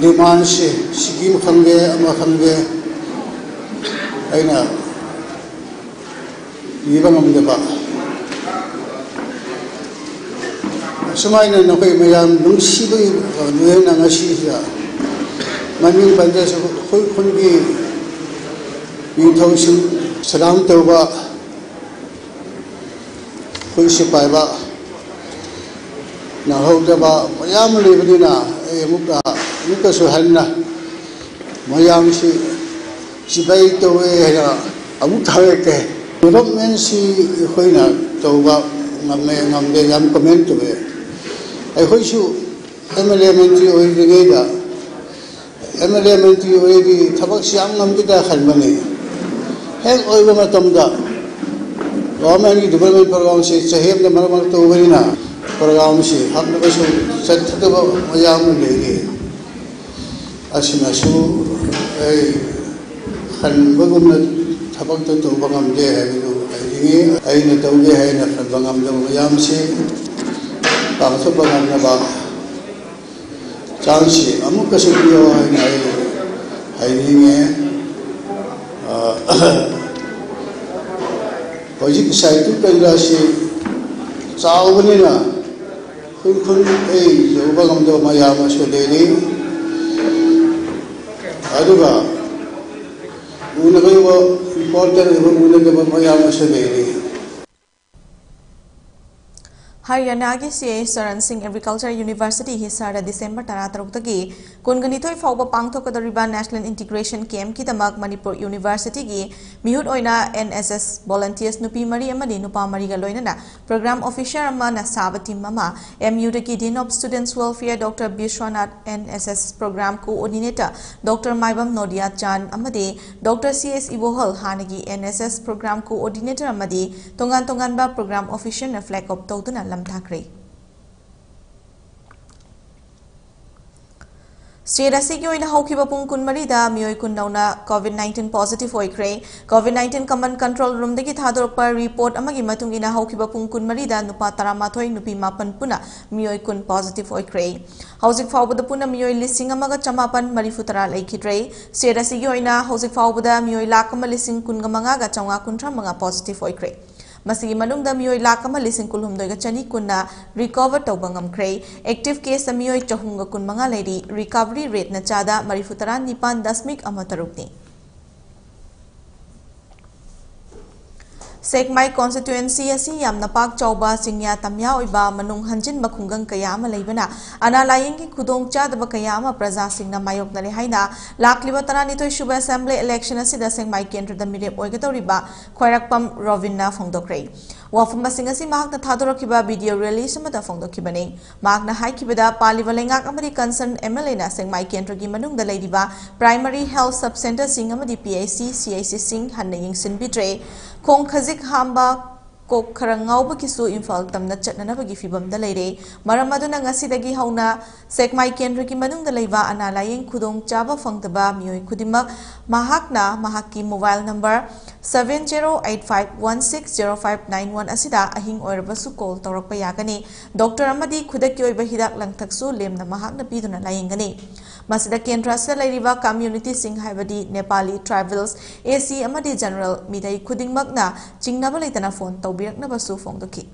ꯗꯤꯃꯥꯟꯁꯦ ꯁꯤꯀꯤꯝ ꯈꯪꯗꯦ ꯑꯃ ꯈꯪꯗꯦ ꯑꯩꯅ ꯏꯕ ꯉꯝꯗꯕ Sumainan ako'y mayam nung siboy nuyo na nga siya. Mamin banda sa kunbi yung tawag si salam taw ba kuy si pai ba na hau da ba mayam libri na eh mukha mukha suhan na mayam si si bay taw eh na amuk tawe ke development si kuy na taw ba ngam ngam ngam comment taw eh ꯑꯩꯈꯣꯏꯁꯨ M L A ꯃꯟꯇ꯭ꯔꯤ ꯑꯣꯏꯔꯤꯉꯩꯗ M L A ꯃꯟꯇ꯭ꯔꯤ ꯑꯣꯏꯔꯗꯤ ꯊꯕꯛꯁꯤ ꯌꯥꯝ ꯉꯝꯒꯗ꯭ꯔꯥ ꯈꯟꯕꯅꯤ ꯍꯦꯛ ꯑꯣꯏꯕ ꯃꯇꯝꯗ ꯒꯣꯔꯃꯦꯟꯒꯤ ꯗꯤꯕꯂꯞꯃꯦꯟ ꯄ꯭ꯔꯣꯒ꯭ꯔꯥꯝꯁꯤ ꯆꯍꯦꯞꯅ ꯃꯔꯛ ꯃꯔꯛ ꯇꯧꯕꯅꯤꯅ ꯄ꯭ꯔꯣꯒ꯭ꯔꯥꯝꯁꯤ ꯍꯥꯞꯅꯕꯁꯨ ꯆꯠꯊꯗꯕ ꯃꯌꯥꯝ ꯑꯃ ꯂꯩꯔꯤ ꯑꯁꯤꯅꯁꯨ ꯑꯩ ꯈꯟꯕꯒꯨꯝꯅ ꯊꯕꯛꯇ ꯇꯧꯕ ꯉꯝꯗꯦ ꯍꯥꯏꯕꯗꯨ ꯍꯥꯏꯅꯤꯡꯉꯤ ꯑꯩꯅ ꯇꯧꯒꯦ ꯍꯥꯏꯅ ꯈꯟꯕ ꯉꯝꯗꯕ ꯃꯌꯥꯝꯁꯤ કારસો બનાવીને બાદ ચાલશે અમુક કસોટીઓ હાઈવે હજી સાહિત્ય પહેલા છે ચાવબનીના ખુન ખુન એ જોવા ગમતો મજા મશો દેરી અદુગા ઉનગઈ વો ઇમ્પોર્ટન્ટ એવો ઉનગઈ મજા મશો દેરી Haryanagi C.A. Singh Agricultural University, he Hisara December Taratrogi, कुनगनिथोय फाउबा पांगथोकदरिबा नेशनल इंटीग्रेशन कैम्प की तमक मणिपुर यूनिवर्सिटी की मिहुत ओइना एनएसएस वॉलंटियर्स नुपी मरी अमनि नुपा मरी गा लोइना प्रोग्राम ऑफिसर साब टीम अमा MU दगी dean of students welfare doctor Vishwanath NSS programme coordinator doctor Maibam नोडिया अमदे डॉक्टर सीएस इबोहल हानगी एनएसएस प्रोग्राम कोऑर्डिनेटर अमदि तोंगान तोंगान प्रोग्राम ऑफिसर फ्लैग ऑफ़ तौदुना स्टेट हौखिबा पुंग कुनमरीदा मियोय कुननौना कोविड 19 पॉजिटिव होइख्रे कोविड 19 कमन कंट्रोल रूम थादोरपा रिपोर्ट पुंग कुनमरीदा पुना मियोय कुन पॉजिटिव होइख्रे हौजिक मियोय लिसिंग अमगा चमापन मरीफुतरा लेखिद्रे स्टेट फावबदा मियोय लाख लिसिंग कुनगा मंगागा चौंगा कुंथ्रा मंगा पॉजिटिव होइख्रे ꯃꯁꯤꯒꯤ ꯃꯅꯨꯡꯗ ꯃꯤꯑꯣꯏ ꯂꯥꯈ ꯑꯃ ꯂꯤꯁꯤꯡ ꯀꯨꯟꯍꯨꯝꯗꯣꯏꯒ ꯆꯅꯤ ꯀꯨꯟꯅ ꯔꯤꯀꯣꯚꯔ ꯇꯧꯕ ꯉꯝꯈ꯭ꯔꯦ ꯑꯦꯛꯇꯤꯚ ꯀꯦꯁꯇ ꯃꯤꯑꯣꯏ ꯆꯍꯨꯝꯒ ꯀꯨꯟꯃꯉꯥ ꯂꯩꯔꯤ ꯔꯤꯀꯚꯔꯤ ꯔꯦꯠꯅ ꯆꯥꯗ ꯃꯔꯤꯐꯨꯇꯔꯥ ꯅꯤꯄꯥꯟ ꯗꯁꯃꯤꯛ ꯑꯃ ꯇꯔꯨꯛꯅꯤ सेकमाई कॉन्स्टिट्युएंसी पाक चौब सिंगिया तमिया मनुंग हंजिन खुंगंग कया लेना अना लायेंगी खुदों चादब कया प्रजा सिंह मायोकनरे है तरह तरानीथय सूब असेंबली इलेक्शन सेकमाई केंद्र मिरेप होगदौरीब खोरपम रोविन फोंदोक्रे वाफम थादोरब वीडियो रेलीस फोंदोबने पालीब लेंगाक कंसर्न एम एल एना सेंगमाई केंद्र की primary health sub centre P I C C I C हन यिंगसीनबीद्रे खोंग खजिक हांबा कोक खरा गावबकीसु इम्फाल तमना चटनानबगी फिबमदा लेरे मरम अदुना ngasiदagi hauna sekmai kendra ki manungda leiba analayeng khudong chaba fangtaba miyoi khudimak mahakna mahaki mobile number 7085160591 asida ahing oirabasu call tawrakpa yagani doctor amadi khudakki oiba hidak langthaksu lemna mahakna piduna layengani six zero five nine one ꯑꯁꯤꯗ ꯑꯍꯤꯡ ꯑꯣꯏꯔꯕꯁꯨ call ꯇꯧꯔꯛꯄ ꯌꯥꯒꯅꯤ doctor ꯑꯃꯗꯤ ꯈꯨꯗꯛꯀꯤ ꯑꯣꯏꯕ ꯍꯤꯗꯥꯛ ꯂꯥꯡꯊꯛꯁꯨ ꯂꯦꯝꯅ ꯃꯍꯥꯛꯅ ꯄꯤꯗꯨꯅ ꯂꯥꯌꯦꯡꯒꯅꯤ ꯃꯁꯤꯗ ꯀꯦꯟꯗ꯭ꯔ ꯑꯁꯤꯗ ꯂꯩꯔꯤꯕ ꯀꯝꯃ꯭ꯌꯨꯅꯤꯇꯤꯁꯤꯡ ꯍꯥꯏꯕꯗꯤ ꯅꯦꯄꯥꯂꯤ ꯇ꯭ꯔꯥꯏꯕꯦꯜꯁ ꯑꯦꯁꯤ ꯑꯃꯗꯤ ꯖꯦꯅꯔꯦꯜ ꯃꯤꯇꯩ ꯈꯨꯗꯤꯡꯃꯛꯅ ꯆꯤꯡꯅꯕ ꯂꯩꯇꯅ ꯐꯣꯟ ꯇꯧꯕꯤꯔꯛꯅꯕꯁꯨ ꯐꯣꯡꯗꯣꯛꯈꯤ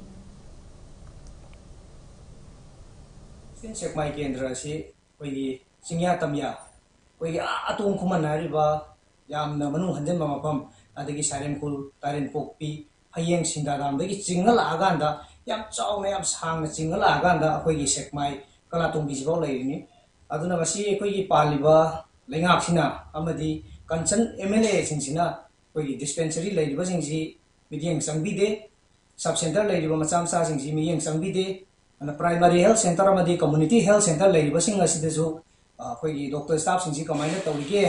ꯁꯦꯛꯃꯥꯏ ꯀꯦꯟꯗ꯭ꯔ ꯑꯁꯤ ꯑꯩꯈꯣꯏꯒꯤ ꯆꯤꯡꯌꯥ ꯇꯝꯌꯥ ꯑꯩꯈꯣꯏꯒꯤ ꯑꯇꯣꯡ ꯈꯨꯃꯟ ꯍꯥꯏꯔꯤꯕ ꯌꯥꯝꯅ ꯃꯅꯨꯡ ꯍꯟꯖꯤꯟꯕ ꯃꯐꯝ ꯑꯗꯒꯤ ꯁꯥꯏꯔꯦꯟꯈꯨꯜ ꯇꯥꯏꯔꯦꯟꯄꯣꯛꯄꯤ ꯍꯌꯦꯡ ꯁꯤꯡꯗꯥꯗꯥꯝꯗꯒꯤ ꯆꯤꯡꯉ ꯂꯥꯛꯑꯀꯥꯟꯗ ꯌꯥꯝ ꯆꯥꯎꯅ ꯌꯥꯝ ꯁꯥꯡꯅ ꯆꯤꯡꯉ ꯂꯥꯛꯑꯀꯥꯟꯗ ꯑꯩꯈꯣꯏꯒꯤ ꯁꯦꯛꯃꯥꯏ ꯀꯂꯥꯇꯣꯡꯕꯤꯁꯤꯐꯥꯎ ꯂꯩꯔꯤꯅꯤ अदुना कंसन एम एल कोई डिस्पेंसरी लेरिबा सब सेंटर लेब मच सा सिंसि primary health centre community health centre लेरिबा doctor staff सिंसि कमाय तौरिगे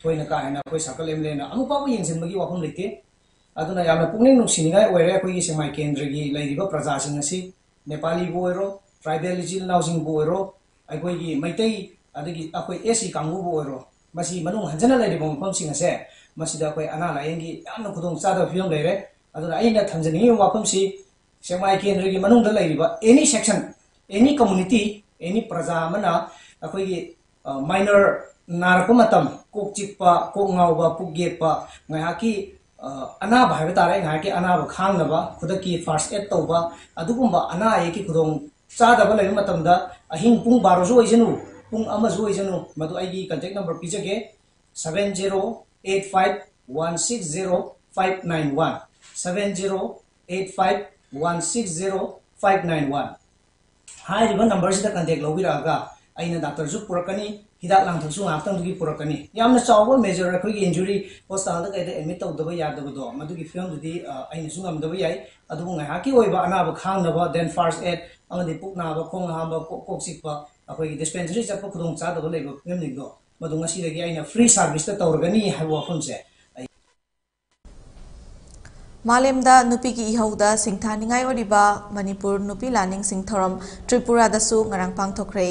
थोन का हैना कोई सकल एमएलए ना अमुपा को लेते अदुना की सेमाई केंद्र की प्रजा नेपाली ट्राइबल इजिल नाउसिंग ओइरो अखोई मैतै अदगी अखोई एसी कांगु बो ओइरो मसी मनुंग हंजना लैरिबा मफमसिंग असे मसीदा अखोई अना खुदोंग चादा फियम लेरे अदुना अइना थमजनी वाफमसी सेमाई केंद्रगी मनुंग लैरिबा एनी सेक्शन एनी प्रजा मना माइनर नारक मतम कोक चिकपा कोक ngauba pugyepa ngahaki anaba haiba tare ngahaki anaba khangnaba khudaki first aid tawba adugumba ana yeki khudong chadaba lai matam da अहिंग पुंग बारो जो इजनु पुंग अमा जो इजनु मतु आईगी कांटेक्ट नंबर पिजके 7085160591 7085160591 हाय रिवन नंबर से कांटेक्ट लोबिरागा आइना डॉक्टर जु पुरकनी हिदा लांथु सु आफ्टर दुगी पुरकनी यामना चावो मेजर रखु की इंजरी पोस्ट आल्दा कैते एडमिट तौ दबो याद दबो दो मदुगी फ़िल्म दुदी आइना सुंगम दबो याई अदुबो ngai हाकी ओइबा अनाबो खांग नबो then first aid ngai haki oiba anaba khangnaba then first aid amadi puknaba khong hamba kok sikpa akhoi dispensary chappa khudong chadaba leiba film ning do madu ngasi dagi aina free service ta tawrgani haiwa wafum se मालेमदा नुपी की इहौदा सिंथानिंगाई ओरिबा मणिपुर नुपी लानिंग सिंथरम त्रिपुरा दसु ngarang pangthokre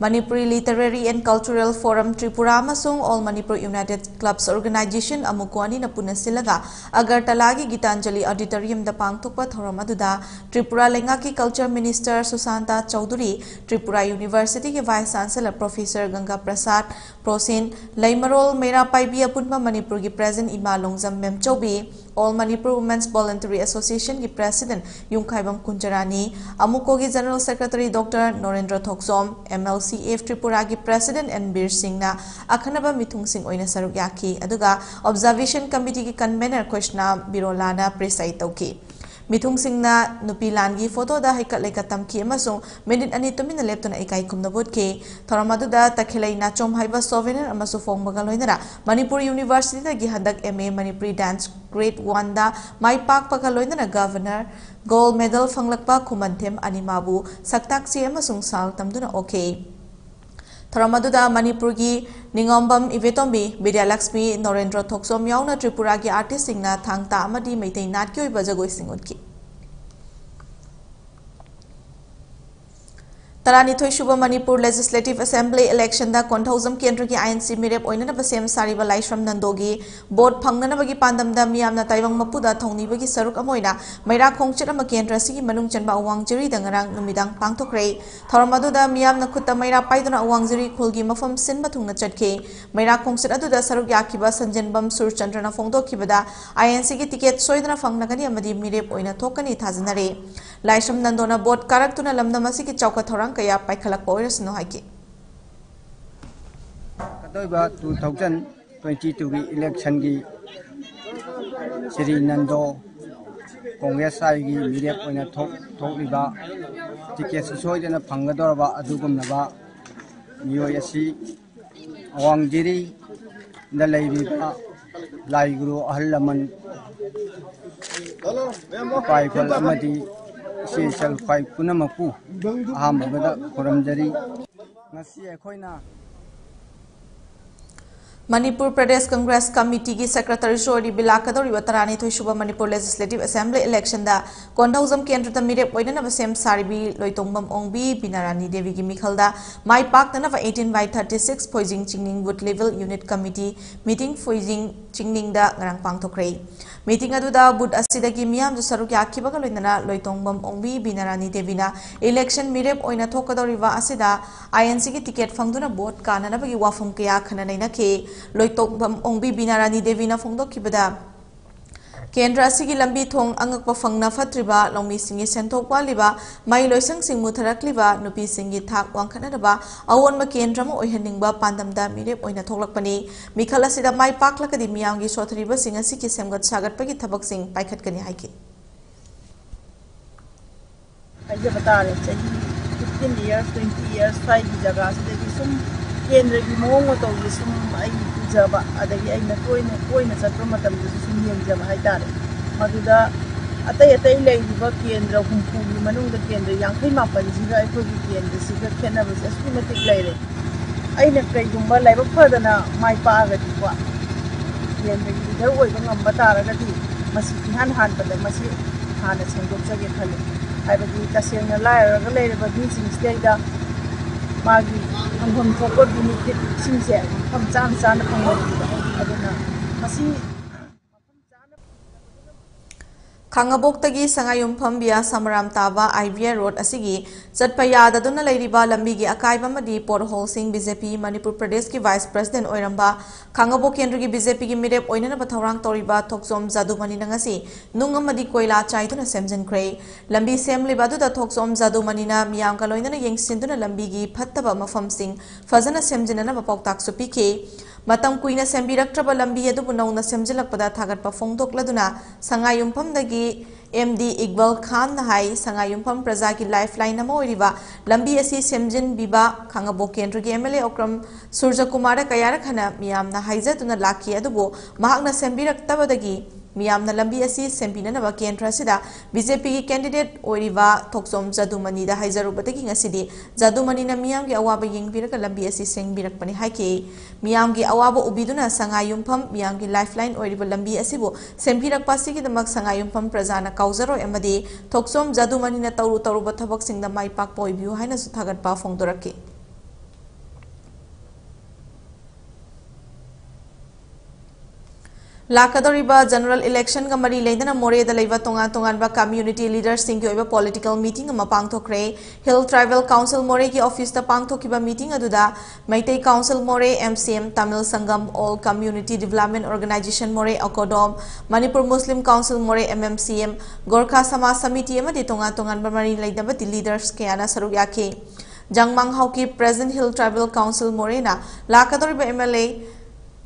Manipuri Literary and Cultural Forum Tripura amasung All Manipur United Clubs Organization amukwani na punasilaga Agartala gi Gitanjali Auditorium da pangthokpa thoram aduda Tripura lenga ki Culture Minister Susanta Chaudhuri Tripura University ki Vice Chancellor Professor Ganga Prasad Prosin Laimarol Mera Paibi apunma Manipur gi President Ima Longjam Memchobi All Manipur Women's Voluntary Association की President Yungkhaibam Kunjarani Amuko की General Secretary Dr. Norendra Thoksom MLCF Tripura की President N Bir Singh na akhanaba mithung sing oina saruk yaki aduga Observation Committee की Convener Krishna Birolana preside tauki ꯃꯤꯊꯨꯡꯁꯤꯡꯅ ꯅꯨꯄꯤ ꯂꯥꯟꯒꯤ ꯐꯣꯇꯣꯗ ꯍꯩꯀꯠ ꯂꯩꯀꯠ ꯇꯝꯈꯤ ꯑꯃꯁꯨꯡ minute ꯑꯅꯤ ꯇꯨꯃꯤꯟꯅ ꯂꯦꯞꯇꯨꯅ ꯏꯀꯥꯏ ꯈꯨꯝꯅ ꯎꯠꯈꯤ ꯊꯧꯔꯝ ꯑꯗꯨꯗ ꯇꯈꯦꯂꯩ ꯅꯥꯆꯣꯝ ꯍꯥꯏꯕ ꯁꯣꯚꯦꯅꯤꯌꯔ ꯑꯃꯁꯨ ꯐꯣꯡꯕꯒ ꯂꯣꯏꯅꯅ ꯃꯅꯤꯄꯨꯔ ꯌꯨꯅꯤꯚꯔꯁꯤꯇꯤꯗꯒꯤ ꯍꯟꯗꯛ M A Manipuri dance grade ꯋꯥꯟꯗ ꯃꯥꯏ ꯄꯥꯛꯄꯒ ꯂꯣꯏꯅꯅ ꯒꯚꯔꯅꯔ ꯒꯣꯜ ꯃꯦꯗꯜ ꯐꯪꯂꯛꯄ ꯈꯨꯃꯟꯊꯦꯝ ꯑꯅꯤꯃꯥꯕꯨ ꯁꯛꯇꯥꯛꯆꯤ ꯑꯃꯁꯨꯡ ꯁꯥꯜ ꯇꯝꯗꯨꯅ ꯑꯣꯛꯈꯤ ꯊꯧꯔꯝ ꯑꯗꯨꯗ ꯃꯅꯤꯄꯨꯔꯒꯤ ꯅꯤꯉꯣꯝꯕꯝ ꯏꯕꯦꯇꯣꯝꯕꯤ ꯕꯤꯗ꯭ꯌꯥꯂꯛꯁꯃꯤ ꯅꯣꯔꯦꯟꯗ꯭ꯔ ꯊꯣꯛꯆꯣꯝ ꯌꯥꯎꯅ ꯇ꯭ꯔꯤꯄꯨꯔꯥꯒꯤ ꯑꯥꯔꯇꯤꯁꯁꯤꯡꯅ ꯊꯥꯡ ꯇꯥ ꯑꯃꯗꯤ ꯃꯩꯇꯩ ꯅꯥꯠꯀꯤ ꯑꯣꯏꯕ ꯖꯒꯣꯏꯁꯤꯡ ꯎꯠꯈꯤ तरानीथोई सुब मणिपुर लेजिस्लेटिव असेंबली इलेक्शन दा कोंथौजम केंद्र की आईएनसी मिरेप ओइननब सेम सारिबा लाइश्रम नंदोगी बोर्ड फंगननबगी पांदमदा मियामना ताइवंग मपुदा थौनीबगी सरुक अमोइना मैरा खोंगचट अम केंद्र सिगी मनुंग चनबा अवांगजरी दंगरांग नुमिदांग पांगथोखरे थौरम अदुदा मियामना खुत्ता मैरा पाइदुना अवांगजरी खुलगी मफम सिनबा थुंगना चटखे मैरा खोंगचट अदुदा सरुक याखिबा संजनबम सुरचंद्रना फोंदोखिबदा आईएनसी की टिकेट सोइदना फंगनगनी अमदी मिरेप थोकनी थाजनरे लाइश्रम नंदोना बोर्ड कारक्तुना लमदम असिगी चौका थौरंग kaya paikhalak oirasno haiki. कदोइबा 2022 की इलेक्शन की श्री नंदो कांग्रेस आईगी मिरेप ओइना थोक थोकलिबा टिकेट सोइदना फंगदोरबा अदुगुमनबा असि लाइगुरु अहल लमन अमदी ꯁꯦꯜ ꯈ꯭ꯋꯥꯏ ꯄꯨꯝꯅꯃꯛꯄꯨ ꯑꯍꯥꯟꯕꯗ ꯈꯨꯔꯨꯝꯖꯔꯤ ꯉꯁꯤ ꯑꯩꯈꯣꯏꯅ Manipur Pradesh Congress Committee ki Secretary Shori Bilakadori Watarani Thoi Shuba Manipur Legislative Assembly election da Kondauzam Kendra ta mire poina na sem saribi loitongbam ongbi Binarani Devi ki mikhalda mai pak na 18 by 36 poising chingning wood level unit committee meeting poising chingning da ngarang pangthokre miyam ju saruk yakibaga loinana loitongbam ongbi Binarani Devi na election mire oina thokadori wa asida INC ki ticket fangduna vote kana na bagi wafum kya khana naina ke loitokbam ongbi binarani devina phongdokibada केंद्र की लंबी थोंग अंगप फंगना फत्रिबा लौमी सिंगी सेंथोक वालिबा माई लोइसंग सिंग मुथरकलिबा केंद्र म ओइहनिंगबा मिखल असिदा माई पाकलकदि मियांगी सोथरिबा की सेमगत सागतपगी थबक सिंग बता रहे चाहिए 15 years 20 years five जगह से सुम ꯀꯦꯟꯗ꯭ꯔꯒꯤ ꯃꯑꯣꯡ ꯃꯇꯧꯁꯦ ꯁꯨꯝ ꯑꯩ ꯎꯖꯕ ꯑꯗꯒꯤ ꯑꯩꯅ ꯇꯣꯏꯅ ꯇꯣꯏꯅ ꯆꯠꯄ ꯃꯇꯝꯗꯁꯨ ꯁꯨꯝ ꯌꯦꯡꯖꯕ ꯍꯥꯏꯇꯥꯔꯦ ꯃꯗꯨꯗ ꯑꯇꯩ ꯑꯇꯩ ꯂꯩꯔꯤꯕ ꯀꯦꯟꯗ꯭ꯔ ꯍꯨꯝꯐꯨꯒꯤ ꯃꯅꯨꯡꯗ ꯀꯦꯟꯗ꯭ꯔ ꯌꯥꯡꯈꯩ ꯃꯥꯄꯟꯁꯤꯒ ꯑꯩꯈꯣꯏꯒꯤ ꯀꯦꯟꯗ꯭ꯔꯁꯤꯒ ꯈꯦꯠꯅꯕꯁꯦ ꯑꯁꯨꯛꯀꯤ ꯃꯇꯤꯛ ꯂꯩꯔꯦ ꯑꯩꯅ ꯀꯩꯒꯨꯝꯕ ꯂꯥꯏꯕꯛ ꯐꯗꯅ ꯃꯥꯏ ꯄꯥꯛꯑꯒꯗꯤꯀꯣ ꯍꯦꯟꯕꯒꯤ ꯂꯤꯗꯔ ꯑꯣꯏꯕ ꯉꯝꯕ ꯇꯥꯔꯒꯗꯤ ꯃꯁꯤ ꯏꯍꯥꯟ ꯍꯥꯟꯕꯗ ꯃꯁꯤ ꯍꯥꯟꯅ ꯁꯦꯡꯗꯣꯛꯆꯒꯦ ꯈꯜꯂꯤ ꯍꯥꯏꯕꯗꯤ ꯇꯁꯦꯡꯅ ꯂꯥꯏꯔꯔꯒ ꯂꯩꯔꯕ ꯃꯤꯁꯤꯡꯁꯤꯗꯩꯗ ꯃꯥꯒꯤ ꯐꯪꯐꯝ ꯊꯣꯛꯄ ꯕꯤꯅꯤꯐꯤꯠꯁꯤꯡꯁꯦ ꯃꯐꯝ ꯆꯥꯅ ꯆꯥꯅ ꯐꯪꯍꯧꯗꯕ ꯑꯗꯨꯅ ꯃꯁꯤ ꯈꯥꯡꯉꯕꯣꯛꯇꯒꯤ ꯁꯉꯥꯏꯌꯨꯝꯐꯝ ꯕꯤꯌꯥ ꯁꯃꯔꯥꯝ ꯇꯥꯕ ꯑꯥꯏꯕꯤꯌꯥ ꯔꯣꯗ ꯑꯁꯤꯒꯤ ꯆꯠꯄ ꯌꯥꯗꯗꯨꯅ ꯂꯩꯔꯤꯕ ꯂꯝꯕꯤꯒꯤ ꯑꯀꯥꯏꯕ ꯑꯃꯗꯤ ꯄꯣꯠꯍꯣꯜꯁꯤꯡ ꯕꯤꯖꯦꯄꯤ ꯃꯅꯤꯄꯨꯔ ꯄ꯭ꯔꯗꯦꯁꯀꯤ ꯚꯥꯏꯁ ꯄ꯭ꯔꯁꯤꯗꯦꯟ ꯑꯣꯏꯔꯝꯕ ꯈꯥꯡꯉꯕꯣꯛ ꯀꯦꯟꯗ꯭ꯔꯒꯤ ꯕꯤꯖꯦꯄꯤꯒꯤ ꯃꯤꯔꯦꯞ ꯑꯣꯏꯅꯅꯕ ꯊꯧꯔꯥꯡ ꯇꯧꯔꯤꯕ ꯊꯣꯛꯆꯣꯝ ꯖꯥꯗꯨꯃꯅꯤꯅ ꯉꯁꯤ ꯅꯨꯡ ꯑꯃꯗꯤ ꯀꯣꯏꯂꯥ ꯆꯥꯏꯗꯨꯅ ꯁꯦꯝꯖꯤꯟꯈ꯭ꯔꯦ ꯂꯝꯕꯤ ꯁꯦꯝꯂꯤꯕ ꯑꯗꯨꯗ ꯊꯣꯛꯆꯣꯝ ꯖꯥꯗꯨꯃꯅꯤꯅ ꯃꯤꯌꯥꯝꯒ ꯂꯣꯏꯅꯅ ꯌꯦꯡꯁꯤꯟꯗꯨꯅ ꯂꯝꯕꯤꯒꯤ ꯐꯠꯇꯕ ꯃꯐꯝꯁꯤꯡ ꯐꯖꯅ ꯁꯦꯝꯖꯤꯟꯅꯅꯕ ꯄꯥꯎꯇꯥꯛꯁꯨ ꯄꯤꯈꯤ ꯃꯇꯝ ꯀꯨꯏꯅ ꯁꯦꯝꯕꯤꯔꯛꯇ꯭ꯔꯕ ꯂꯝꯕꯤ ꯑꯗꯨꯕꯨ ꯅꯧꯅ ꯁꯦꯝꯖꯤꯜꯂꯛꯄꯗ ꯊꯥꯒꯠꯄ ꯐꯣꯡꯗꯣꯛꯂꯗꯨꯅ ꯁꯉꯥꯏꯌꯨꯝꯐꯝꯗꯒꯤ ꯑꯦꯝ ꯗꯤ ꯏꯛꯕꯜ ꯈꯥꯟꯅ ꯍꯥꯏ ꯁꯉꯥꯏꯌꯨꯝꯐꯝ ꯄ꯭ꯔꯖꯥꯒꯤ ꯂꯥꯏꯐ ꯂꯥꯏꯟ ꯑꯃ ꯑꯣꯏꯔꯤꯕ ꯂꯝꯕꯤ ꯑꯁꯤ ꯁꯦꯝꯖꯤꯟꯕꯤꯕ ꯈꯥꯡꯉꯕꯣꯛ ꯀꯦꯟꯗ꯭ꯔꯒꯤ ꯑꯦꯝ ꯑꯦꯜ ꯑꯦ ꯑꯣꯀ꯭ꯔꯝ ꯁꯨꯔꯖꯀꯨꯃꯥꯔꯗ ꯀꯌꯥꯔꯛ ꯍꯟꯅ ꯃꯤꯌꯥꯝꯅ ꯍꯥꯏꯖꯗꯨꯅ ꯂꯥꯛꯈꯤ ꯑꯗꯨꯕꯨ ꯃꯍꯥꯛꯅ ꯁꯦꯝꯕꯤꯔꯛꯇꯕꯗꯒꯤ ꯃꯤꯌꯥꯝꯅ ꯂꯝꯕꯤ ꯑꯁꯤ ꯁꯦꯝꯕꯤꯅꯅꯕ ꯀꯦꯟꯗ꯭ꯔ ꯑꯁꯤꯗ ꯕꯤꯖꯦꯄꯤꯒꯤ ꯀꯦꯟꯗꯤꯗꯦꯠ ꯑꯣꯏꯔꯤꯕ ꯊꯣꯛꯆꯣꯝ ꯖꯗꯨꯃꯅꯤꯗ ꯍꯥꯏꯖꯔꯨꯕꯗꯒꯤ ꯉꯁꯤꯗꯤ ꯖꯗꯨꯃꯅꯤꯅ ꯃꯤꯌꯥꯝꯒꯤ ꯑꯋꯥꯕ ꯌꯦꯡꯕꯤꯔꯒ ꯂꯝꯕꯤ ꯑꯁꯤ ꯁꯦꯡꯕꯤꯔꯛꯄꯅꯤ ꯍꯥꯏꯈꯤ ꯃꯤꯌꯥꯝꯒꯤ ꯑꯋꯥꯕ ꯎꯕꯤꯗꯨꯅ ꯁꯉꯥꯏ ꯌꯨꯝꯐꯝ ꯃꯤꯌꯥꯝꯒꯤ ꯂꯥꯏꯐꯂꯥꯏꯟ ꯑꯣꯏꯔꯤꯕ ꯂꯝꯕꯤ ꯑꯁꯤꯕꯨ ꯁꯦꯝꯕꯤꯔꯛꯄ ꯑꯁꯤꯒꯤꯗꯃꯛ ꯁꯉꯥꯏ ꯌꯨꯝꯐꯝ ꯄ꯭ꯔꯖꯥꯅ ꯀꯥꯎꯖꯔꯣꯏ ꯑꯃꯗꯤ ꯊꯣꯛꯆꯣꯝ ꯖꯗꯨꯃꯅꯤꯅ ꯇꯧꯔꯨ ꯇꯧꯔꯨꯕ ꯊꯕꯛꯁꯤꯡꯗ ꯃꯥꯏ ꯄꯥꯛꯄ ꯑꯣꯏꯕꯤꯌꯨ ꯍꯥꯏꯅꯁꯨ ꯊꯥꯒꯠꯄ ꯐꯣꯡꯗꯣꯔꯛꯈꯤ लाकदोरीबा जनरल इलेक्शन का मरी लेदना मोरेदा लेबा तोंगान तोंगानबा कम्युनिटी लीडर्स की ओइबा पॉलिटिकल मीटिंग अमा पांगथोखरे हिल ट्राइबल काउंसिल मोरे की ऑफ़िस ता पांगथोखिबा meeting अदुदा Meitei council Moreh MCM Tamil Sangam all community development organisation Moreh अकोडोम Manipur Muslim council Moreh MMCM Gorkha Samaj Samiti अमदि तोंगान तोंगानबा मरी लेदबा लीडर्स कयाना सरुक याखे Jangmang Haokip present hill tribal council Morena लाकदोरीबा एमएलए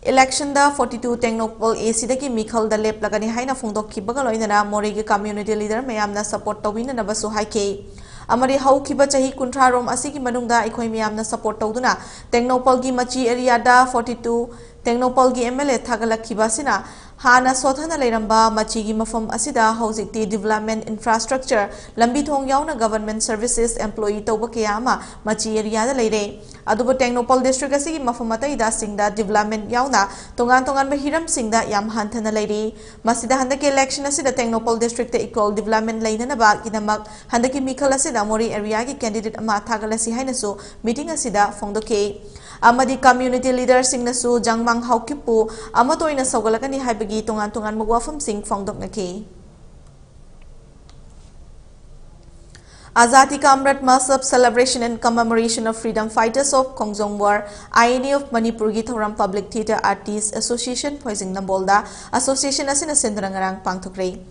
इलेक्शन द 42 टेक्नोपोल एसी मिखल लेपलगनी हाइना फोंदोखिबगा लोइनना मोरेगी कम्युनिटी लीडर मैं सपोर्ट हाइके अमरी हौखिबा चही कुंथ्रा रोम असिगी मनुंगदा सपोर्ट तौदुना टेक्नोपोल की मची area forty 42 Tengnoupal M L A थागलखीबना हाँ सोथन लेरब मची की मफम हजिटी डिवलपमेंट इंफ्रास्ट्रक्चर लंबी थों याउन गवर्नमेंट सर्विसेज़ एम्प्लॉई तब क्या मची एरिया लेरे अब टेक्नोपल डिस्ट्रिक्ट की मफम डिवलपमेंट याउन तोान तोान हिरम यम हंथन लेरी के election Tengnoupal district equal development लेनब हंक की मिखल मोरी एरिया की कैंडिडेट थागल मीटिंग फोंदे ꯊꯥꯒꯠꯂꯁꯤ ꯍꯥꯏꯅꯁꯨ ꯃꯤꯇꯤꯡ ꯑꯁꯤꯗ ꯐꯣꯡꯗꯣꯛꯈꯤ amadi community leader sing na su jangmang haukipu amato ina saugalakani haibagi tongan tongan magwafam sing fongdok na ki Azadi ka Amrit Mahotsav celebration and commemoration of freedom fighters of Kongjong War, INA of Manipur gi thoram Public Theatre Artists Association poising nambolda association asina sendrangarang pangthokre.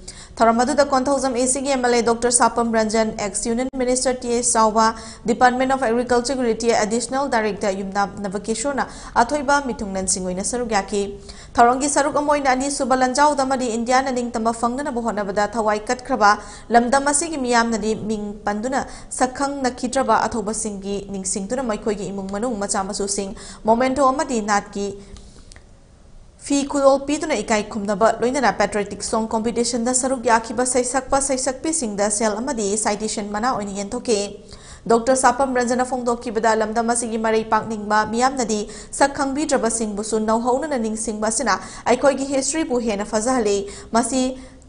Minister T.A. Sauba, Department of Agriculture Guriti Additional Director Yumnab Navakeshona, Athoiba Mitungnan Singoina Sarugyaki. Tharongi Saruk Amoina Ani Subalanjau Damadi Indian and Tama Fangana Bohonabada Tawai Katkraba, Lamdamasigi Miam Nadi Ming Panduna, Sakang Nakitraba Athoba Singi, Ning Singtuna Maikogi Imung Manu Machamasu Sing, Momento Amadi Natki, फ़ी खुदोल पीदुना इकाई खुमनबा लोइनना patriotic song competition दा सरुक याखिबा सैसकपा सैसकपी सिंगदा cell अमदी citation मना ओइन येंथोके डॉक्टर सापम रंजना फोंदोखिबदा लमदम असिगी मरै पाकनिंगबा मियामनदी सखंगबीद्रबा सिंगबुसु नौहौनना निंगसिंगबा सिना अखोइगी हिस्ट्री बु हेना फजाहले मसी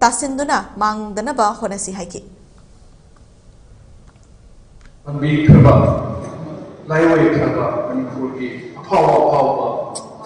तासिंदुना मांगदनबा होनसी हाइकी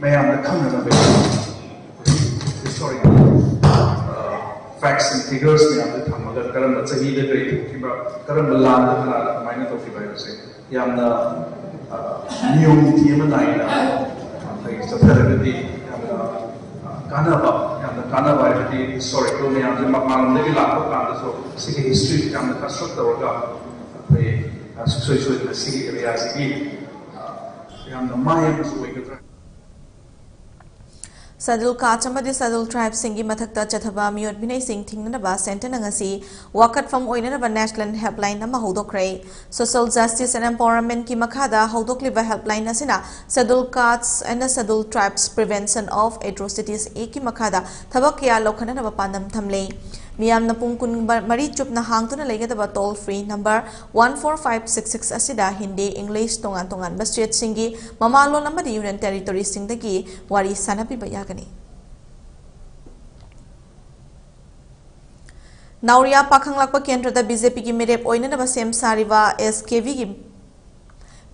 may have become innovative. Historical uh, facts and figures may have become. अगर करम सही दे गई तो कि करम बल्लान दे खला मायने तो कि भाई उसे या हमने नियम नीति में नहीं ना हमने इस तरह के दी हमने काना बा हमने काना बा ये historical में हमने मालूम दे कि लाखों कांड तो सिर्फ़ history हमने कंस्ट्रक्ट होगा अपने सुसुई सुई सिर्फ़ रियासी की हमने मायने तो वही करते सदल का सदल ट्राइब सिंह की मथक चब मोट भी सिंह थीब सेंटरसी नेशनल हेल्पलाइन हेल्पलाइनोक्रे सोशल जस्टिस एंड एम्पोरमें की मखाद्ली helpline scheduled caste and scheduled tribes prevention of atrocities ए की मखाद क्या लौखन पादम थमें ꯃꯤꯌꯥꯝꯅ ꯄꯨꯡ ꯀꯨꯟ ꯃꯔꯤ ꯆꯨꯞꯅ ꯍꯥꯡꯗꯨꯅ ꯂꯩꯒꯗꯕ toll free number one four five six six ꯑꯁꯤꯗ ꯍꯤꯟꯗꯤ ꯏꯪꯂꯤꯁ ꯇꯣꯉꯥꯟ ꯇꯣꯉꯥꯟꯕ ꯁ꯭ꯇꯦꯠꯁꯤꯡꯒꯤ ꯃꯃꯥꯂꯣꯟ ꯑꯃꯗꯤ ꯌꯨꯅꯤꯌꯟ ꯇꯦꯔꯤꯇꯣꯔꯤꯁꯤꯡꯗꯒꯤ ꯋꯥꯔꯤ ꯁꯥꯅꯕꯤꯕ ꯌꯥꯒꯅꯤ ꯅꯥꯎꯔꯤꯌꯥ ꯄꯥꯈꯪꯂꯥꯛꯄ ꯀꯦꯟꯗ꯭ꯔꯗ ꯕꯤꯖꯦꯄꯤꯒꯤ ꯃꯤꯔꯦꯞ ꯑꯣꯏꯅꯅꯕ ꯁꯦꯝ ꯁꯥꯔꯤꯕ S ꯀꯦꯚꯤꯒꯤ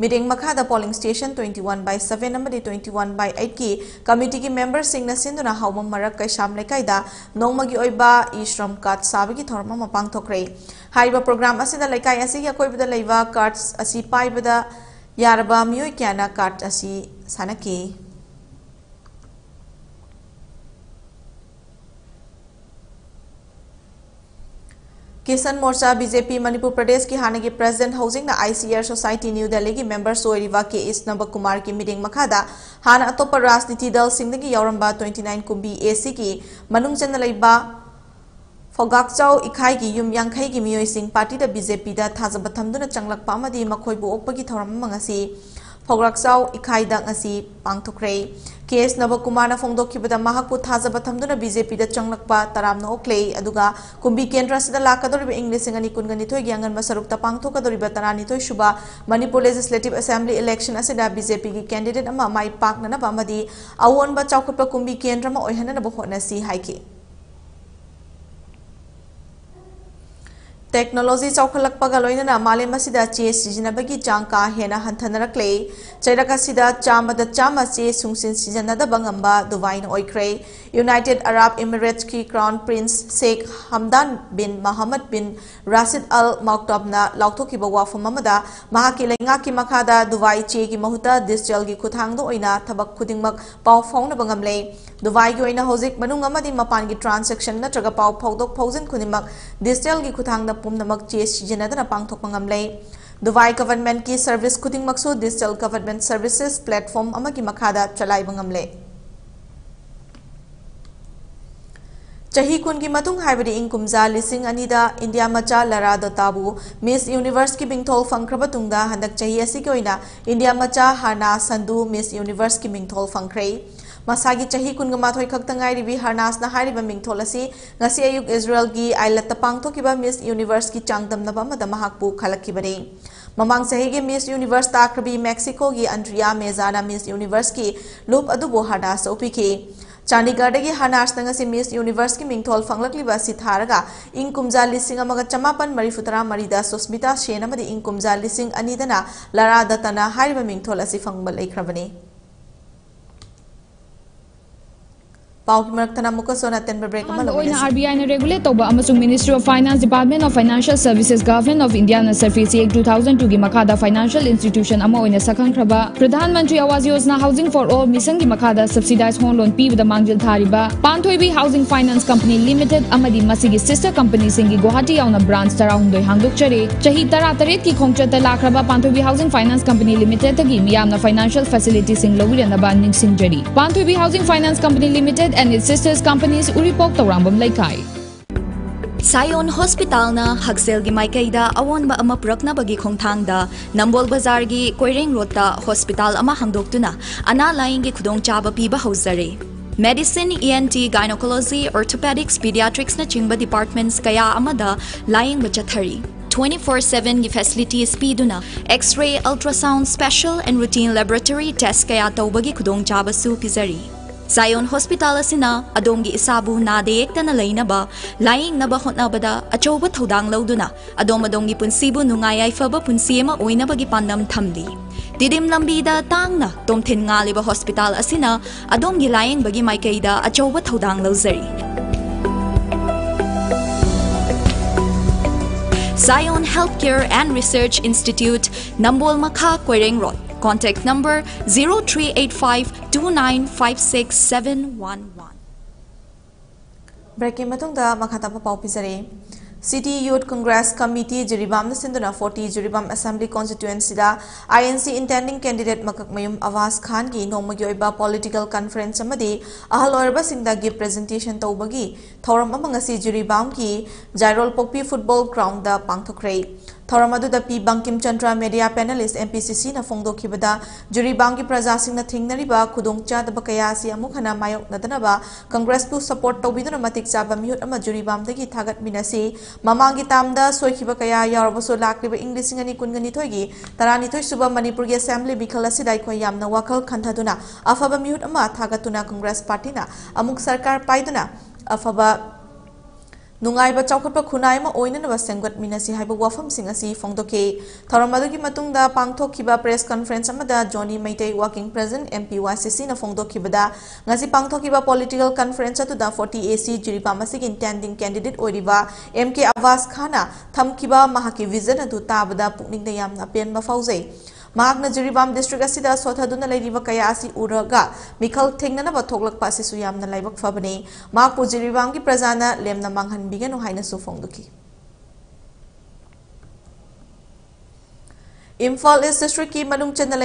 meeting मखादा polling station 21 by 7 number 21 by 8 की कमिटी की मेंबर सिंह सिंधुना हाउम मरक कैसाम लेकाइदा नोंमगी ओइबा ई श्रम कार्ड साबगी थोरम म पांगथोक्रे हाइबा प्रोग्राम असिदा लेकाइ असि अकोइबदा लेबा कार्ड्स असि पाइबदा यारबा मियोय कार्ड असि सानकी किसान मोर्चा बीजेपी मणिपुर प्रदेश की हाने की प्रेसिडेंट हाउसिंग ना आईसीआर सोसाइटी न्यू दिल्ली की मेंबर सोइरिवा के इस नब कुमार की मीटिंग मखादा हाना अतोप राजनीति दल सिंह की यौरंबा 29 कुंबी एसी की मनुंग चंद लेबा फोगाकचाउ इखाई की युम यांखई की मियोई सिंह पार्टी दा बीजेपी दा थाजब थमदुना चंगलक पामदी मखोइबु ओकपगी थौरम मंगसी। फोगराकचाउ इखाई दा ngasi पांगथोक्रे केस नव कुमार फोंदोखिबदा महाकु थाजब थमदुना बीजेपी दा चंगलकपा तरामना ओक्ले कुंबी केंद्र सिदा लाकदोरिबा इंग्लिश सिंगनी कुनगनी थोय ग्यांगन मसरुक ता पांगथोकदोरिबा तरानी थोय शुबा Manipur legislative assembly election BJP की कैंडिडेट माई पाकनना बामदी अवोनबा चाउकपा कुंबी केंद्र मा ओहनना बहोनसी हाइकी टेक्नोलॉजी चौखलपग लोनना चे सिजनबगी चांग का हेना हंथनरक्ले चैरक चामद चाम चे सुंसिन सिजनदब दुबाइन ओइख्रे यूनाइटेड अरब इमिरेट्स की crown prince Sheikh Hamdan bin Mohammed bin Rashid Al मौक्टबना लाउथोकिब वाफम की मखादा दुबाई चे की महुता डिजिटल की ओइना थबक खुदिंगमक पाव फाउनब दुबाई की अमदी मपान की ट्रांसैक्शन नत्रगा पाव फाउदोक फाउजन खुदिमक डिजिटल की खुथांगदा पुमनमक चे सिजनदना पांगथोक ngamle दुबाई गवर्नमेंट की सर्विस खुदिंगमकसु डिजिटल गवर्नमेंट सर्विसेज़ प्लेटफॉर्म अमकी मखादा चलाइब ngamle चाही कुन की मतुंग हाइबदी इंग कुमजा लिसिंग अनिदा इंडिया मचा लरा दताबु मिस यूनिवर्स की बिंगथोल फंख्रब तुंगदा हंदक चाही असि के इंडिया मचा हरना संदु मिस यूनिवर्स की बिंगथोल फंख्रे मसागी खतंगाई भी हरनास मिथोलसी अयु इज्रेल की आईलत मिस यूनीवर्स की चादमु खल्बरे ममांग सही मिस यूनीवर्स ताक्रबी मेक्सीको की अंद्रिया मेजाना मिस यूनीवर्स की लूप अब हरनास ओपी चंडीगढ़ की हरनास मिस यूनीवर्स की मिथोल फंगलग इं कूजा लिंग चमापन मरीफु तरह मरीद सुस्मिता सेन इं कूजा लिंग अनी लरा दत्ना मिथोल फंग लेख्रबनी ministry of finance department of financial services government of India ना सर्फेसी एक 2002 की मखादा फाइनेंशियल इंस्टीट्यूशन ओइना सखंख्रबा प्रधानमंत्री Awas Yojana housing for all mission की मखादा सब्सिडाइज होम लोन पीबदा मांगजिल Panthoibi housing finance company limited sister company Guwahati याउना branch तराहुंदोय हांगदोकचरे चही तरा तरेत की खोंगचत लाखरबा Panthoibi housing finance company limited तगी मियामना फाइनेंशियल फैसिलिटी सिंग लविरनबा निंगसिंगजरी Panthoibi and its sister companies uripok tarambam laikai. Sayon Hospital na Hagsel gi Maikaida awon ba ama na bagi khongthang da Nambol Bazar gi Koireng Road ta hospital ama hangdoktuna ana laing gi khudong chaba piba hauzare. Medicine, ENT, Gynecology, Orthopedics, Pediatrics na chingba departments kaya amada laing bachathari. 24-7 gi facilities piduna X-ray, ultrasound, special and routine laboratory test kaya taubagi khudong chaba su pizari. पिजरी Zion hospital असिना अदोंगी इसाबु नादे एकतना लैनबा lying नबा होटनबदा अचौब थौदांग लौदुना अदोम अदोंगी पुंसीबु नुंगाई याइफब पुंसी अमा ओइनबगी पांदम थमली दिदिम लंबीदा तांगना तोमथिन ngalibा hospital असिना अदोंगी लाइंग बगी माइकैदा अचौब थौदांग लौजरी Zion Healthcare and Research Institute, Nambol Makha, Kwereng Road. Contact number 038529567111. Break की मतुंग दा मखा तापा पाउ पिजरे City Youth Congress Committee Jiribam na sinduna 40 Jiribam Assembly Constituency da INC intending candidate Makak Mayum Avas Khan gi nongma gi oiba political conference amadi ahal orba singda gi presentation tawbagi thoram amanga si Jiribam ki Jairol Pokpi football ground da pangthokre थौरम P Bankim Chandra media panelist MPCC फोंदोखिबद जुरीबांगी प्रजासिंग थिंगनरीब खुदोंचादब कया हना मायोक्नदनब कांग्रेस को support मतिक चाब अमा जुरीबामदगी थागतमिनसी ममांगी तामदा सोइखिब कया यारबसो लाक्लिब इंग कुनगनि थोइगी तरानिथोइ सुब मणिपुर की असेंबली मिखल वाखल खंथदुना अफब अमा थागतुना कांग्रेस पार्टीना सरकार पाइदुना अफब नुंगाइबा चौखटपा खुनाई मा ओइननबा सेंगटमिनसी हाइबा वाफमसिंग असी फोंदोके थरम अदुगी मतुंगदा press conference Johnny Meitei working president MP YCC न फोंदोखिबदा ngasi पांगथोखिबा पॉलिटिकल कॉन्फ्रेंस अतुदा 40 एसी जुरिपा इंटेंडिंग कैंडिडेट ओइरिबा एमके आवास खाना थमखिबा महाकी विजन अदु ताबदा पुकनिंग यामना पेन मफाउजे ꯃꯍꯥꯛꯅ ꯖꯤꯔꯤꯕꯥꯝ ꯗꯤꯁꯇ꯭ꯔꯤꯛ ꯑꯁꯤꯗ ꯁꯣꯊꯗꯨꯅ ꯂꯩꯔꯤꯕ ꯀꯌꯥ ꯑꯁꯤ ꯎꯔꯒ ꯃꯤꯈꯜ ꯊꯦꯡꯅꯅꯕ ꯊꯣꯛꯂꯛꯄ ꯑꯁꯤꯁꯨ ꯌꯥꯝꯅ ꯂꯥꯏꯕꯛ ꯐꯕꯅꯤ ꯃꯍꯥꯛꯄꯨ ꯖꯤꯔꯤꯕꯥꯝꯒꯤ ꯄ꯭ꯔꯖꯥꯅ ꯂꯦꯝꯅ ꯃꯥꯡꯍꯟꯕꯤꯒꯅꯨ ꯍꯥꯏꯅꯁꯨ ꯐꯣꯡꯗꯣꯛꯈꯤ इम्फाल ईस्ट डिस्ट्रिक्ट की मनुंग चन्ना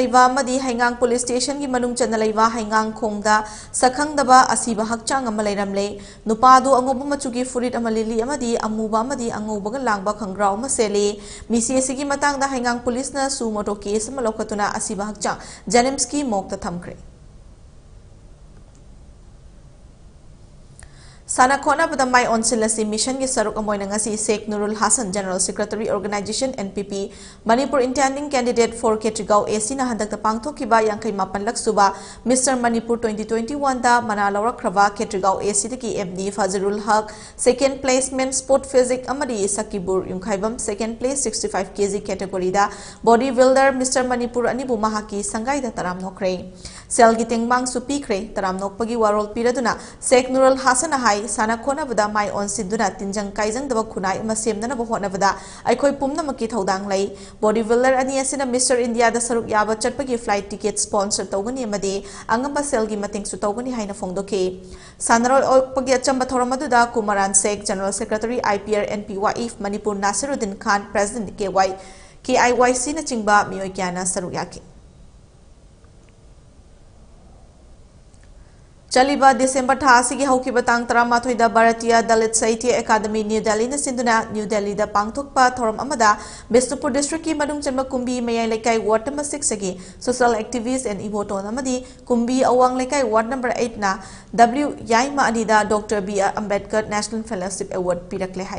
पुलिस स्टेशन की मनुंग चन्ना लेवा हैंगांग खोंगदा सखंगदबा असीबा अंगोब मचुगी फुरिट अमा लिली अमदी अमुबा अमदी अंगोबग लांगबा खंग्राव अमा सेले मिसी मतंगदा हैंगांग पुलिस न सु मोटो केस अमा लोकतुना असीबा की मोक्ता थमख्रे। साना खोनाबदा माई ओनसिलसी मिशन की सरुक Sheikh Nurul Hasan general secretary organisation NPP Manipur intending candidate for केट्रिगांव AC ना हंदक पांगथोकिबा यांखै मापन लक्सुबा मिस्टर मणिपुर 2021 दा मना लौरखरबा केट्रिगांव एसी दकी एमडी फजरुल हक सेकेंड प्लेसमेंट स्पोर्ट फिजिक अमरी Sakibur Yumkhaibam second place 65 KG category दा बॉडी बिल्डर मिस्टर मणिपुर अनिबु महाकी संगाई तराम नोखरे सेल की सु पीखरे तराम नोकपगी वारोल पीरदुना शेख नुरुल हसन हाई साना खोनाबदा माई ओनसिदुना तिंजंग काइजंगदब खुनाई अमा सेमननब होनबदा अखोय पुमनमकी थौदांग बॉडी बिल्डर अनि मिस्टर इंडिया सरुक याब चटपगी फ़्लाइट टिकट स्पॉन्सर तौगनी अमदे अंगंबा सेल की मतिंग सु तौगनी हाइना फोंदोके सानरोल ओपगी अचंबा थोरम अदुदा कुमारान Sheikh general secretary IPR NP wife Manipur Nasiruddin Khan president K Y K I Y सी न चिंबा मियोय क्याना सरुक याके चलिबा दिसंबर था की हौकिब तांग तरामाथोइद भारतीय दलित साहित्य अकादमी न्यू दिल्ली सिंधुना न्यू दिल्ली द पांगथोकपा थोरम अमदा बिष्णुपुर डिस्ट्रिक्ट की मनुंग चन्म कुंबी मयाई लेकाई वार्ड नंबर 6 सगी। सोशल एक्टिविस्ट एंड इवोटोन अमदी कुंबी अवांग लेकाई वार्ड नंबर 8 ना W Yaima अनिदा doctor B R Ambedkar national fellowship award पिरकले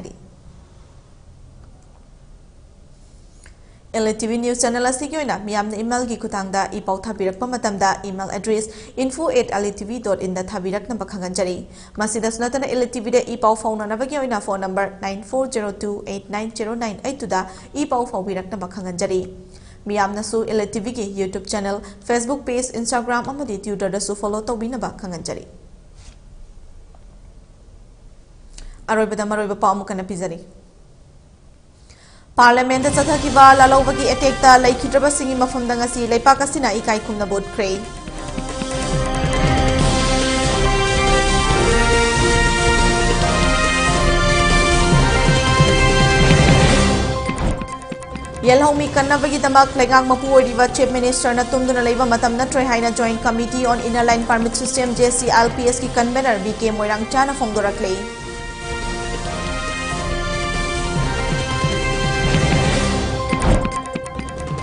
हाइरी LTV News Channel asigi oina miyamna email gi khutangda i pau thabirakpa matamda email address info@ltv.in da thabirakna bakhangan jari masida sunatana LTV de i pau phone na bagi oina phone number 9402890982 da i pau phawbirakna bakhangan jari miyamna su LTV gi YouTube channel Facebook page Instagram amadi Twitter da su follow tawbina bakhangan jari aroibada Parliament चथकी लालौबगी attack yelhomi kannabagi damak lengang mapu oriwa chief minister na tumduna leiba matam na troi haina joint committee on inner line permit system jclps ki convener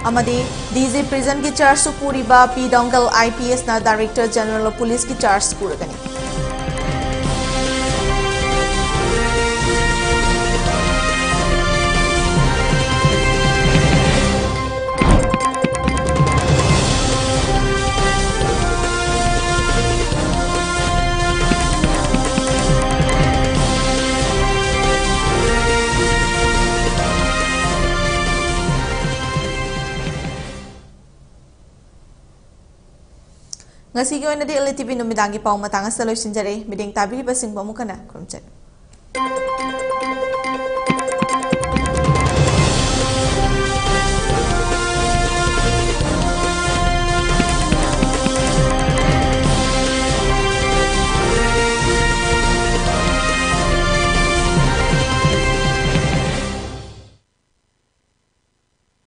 bk moirang chana phongdoraklei अमदी DG prison की charge पूरी P Doungel IPS ना director general police की charge पूरगनी ngasi ki oina di LTV numidangi pauma tanga solution jare eh. meeting tabiri basing pamukana krumchat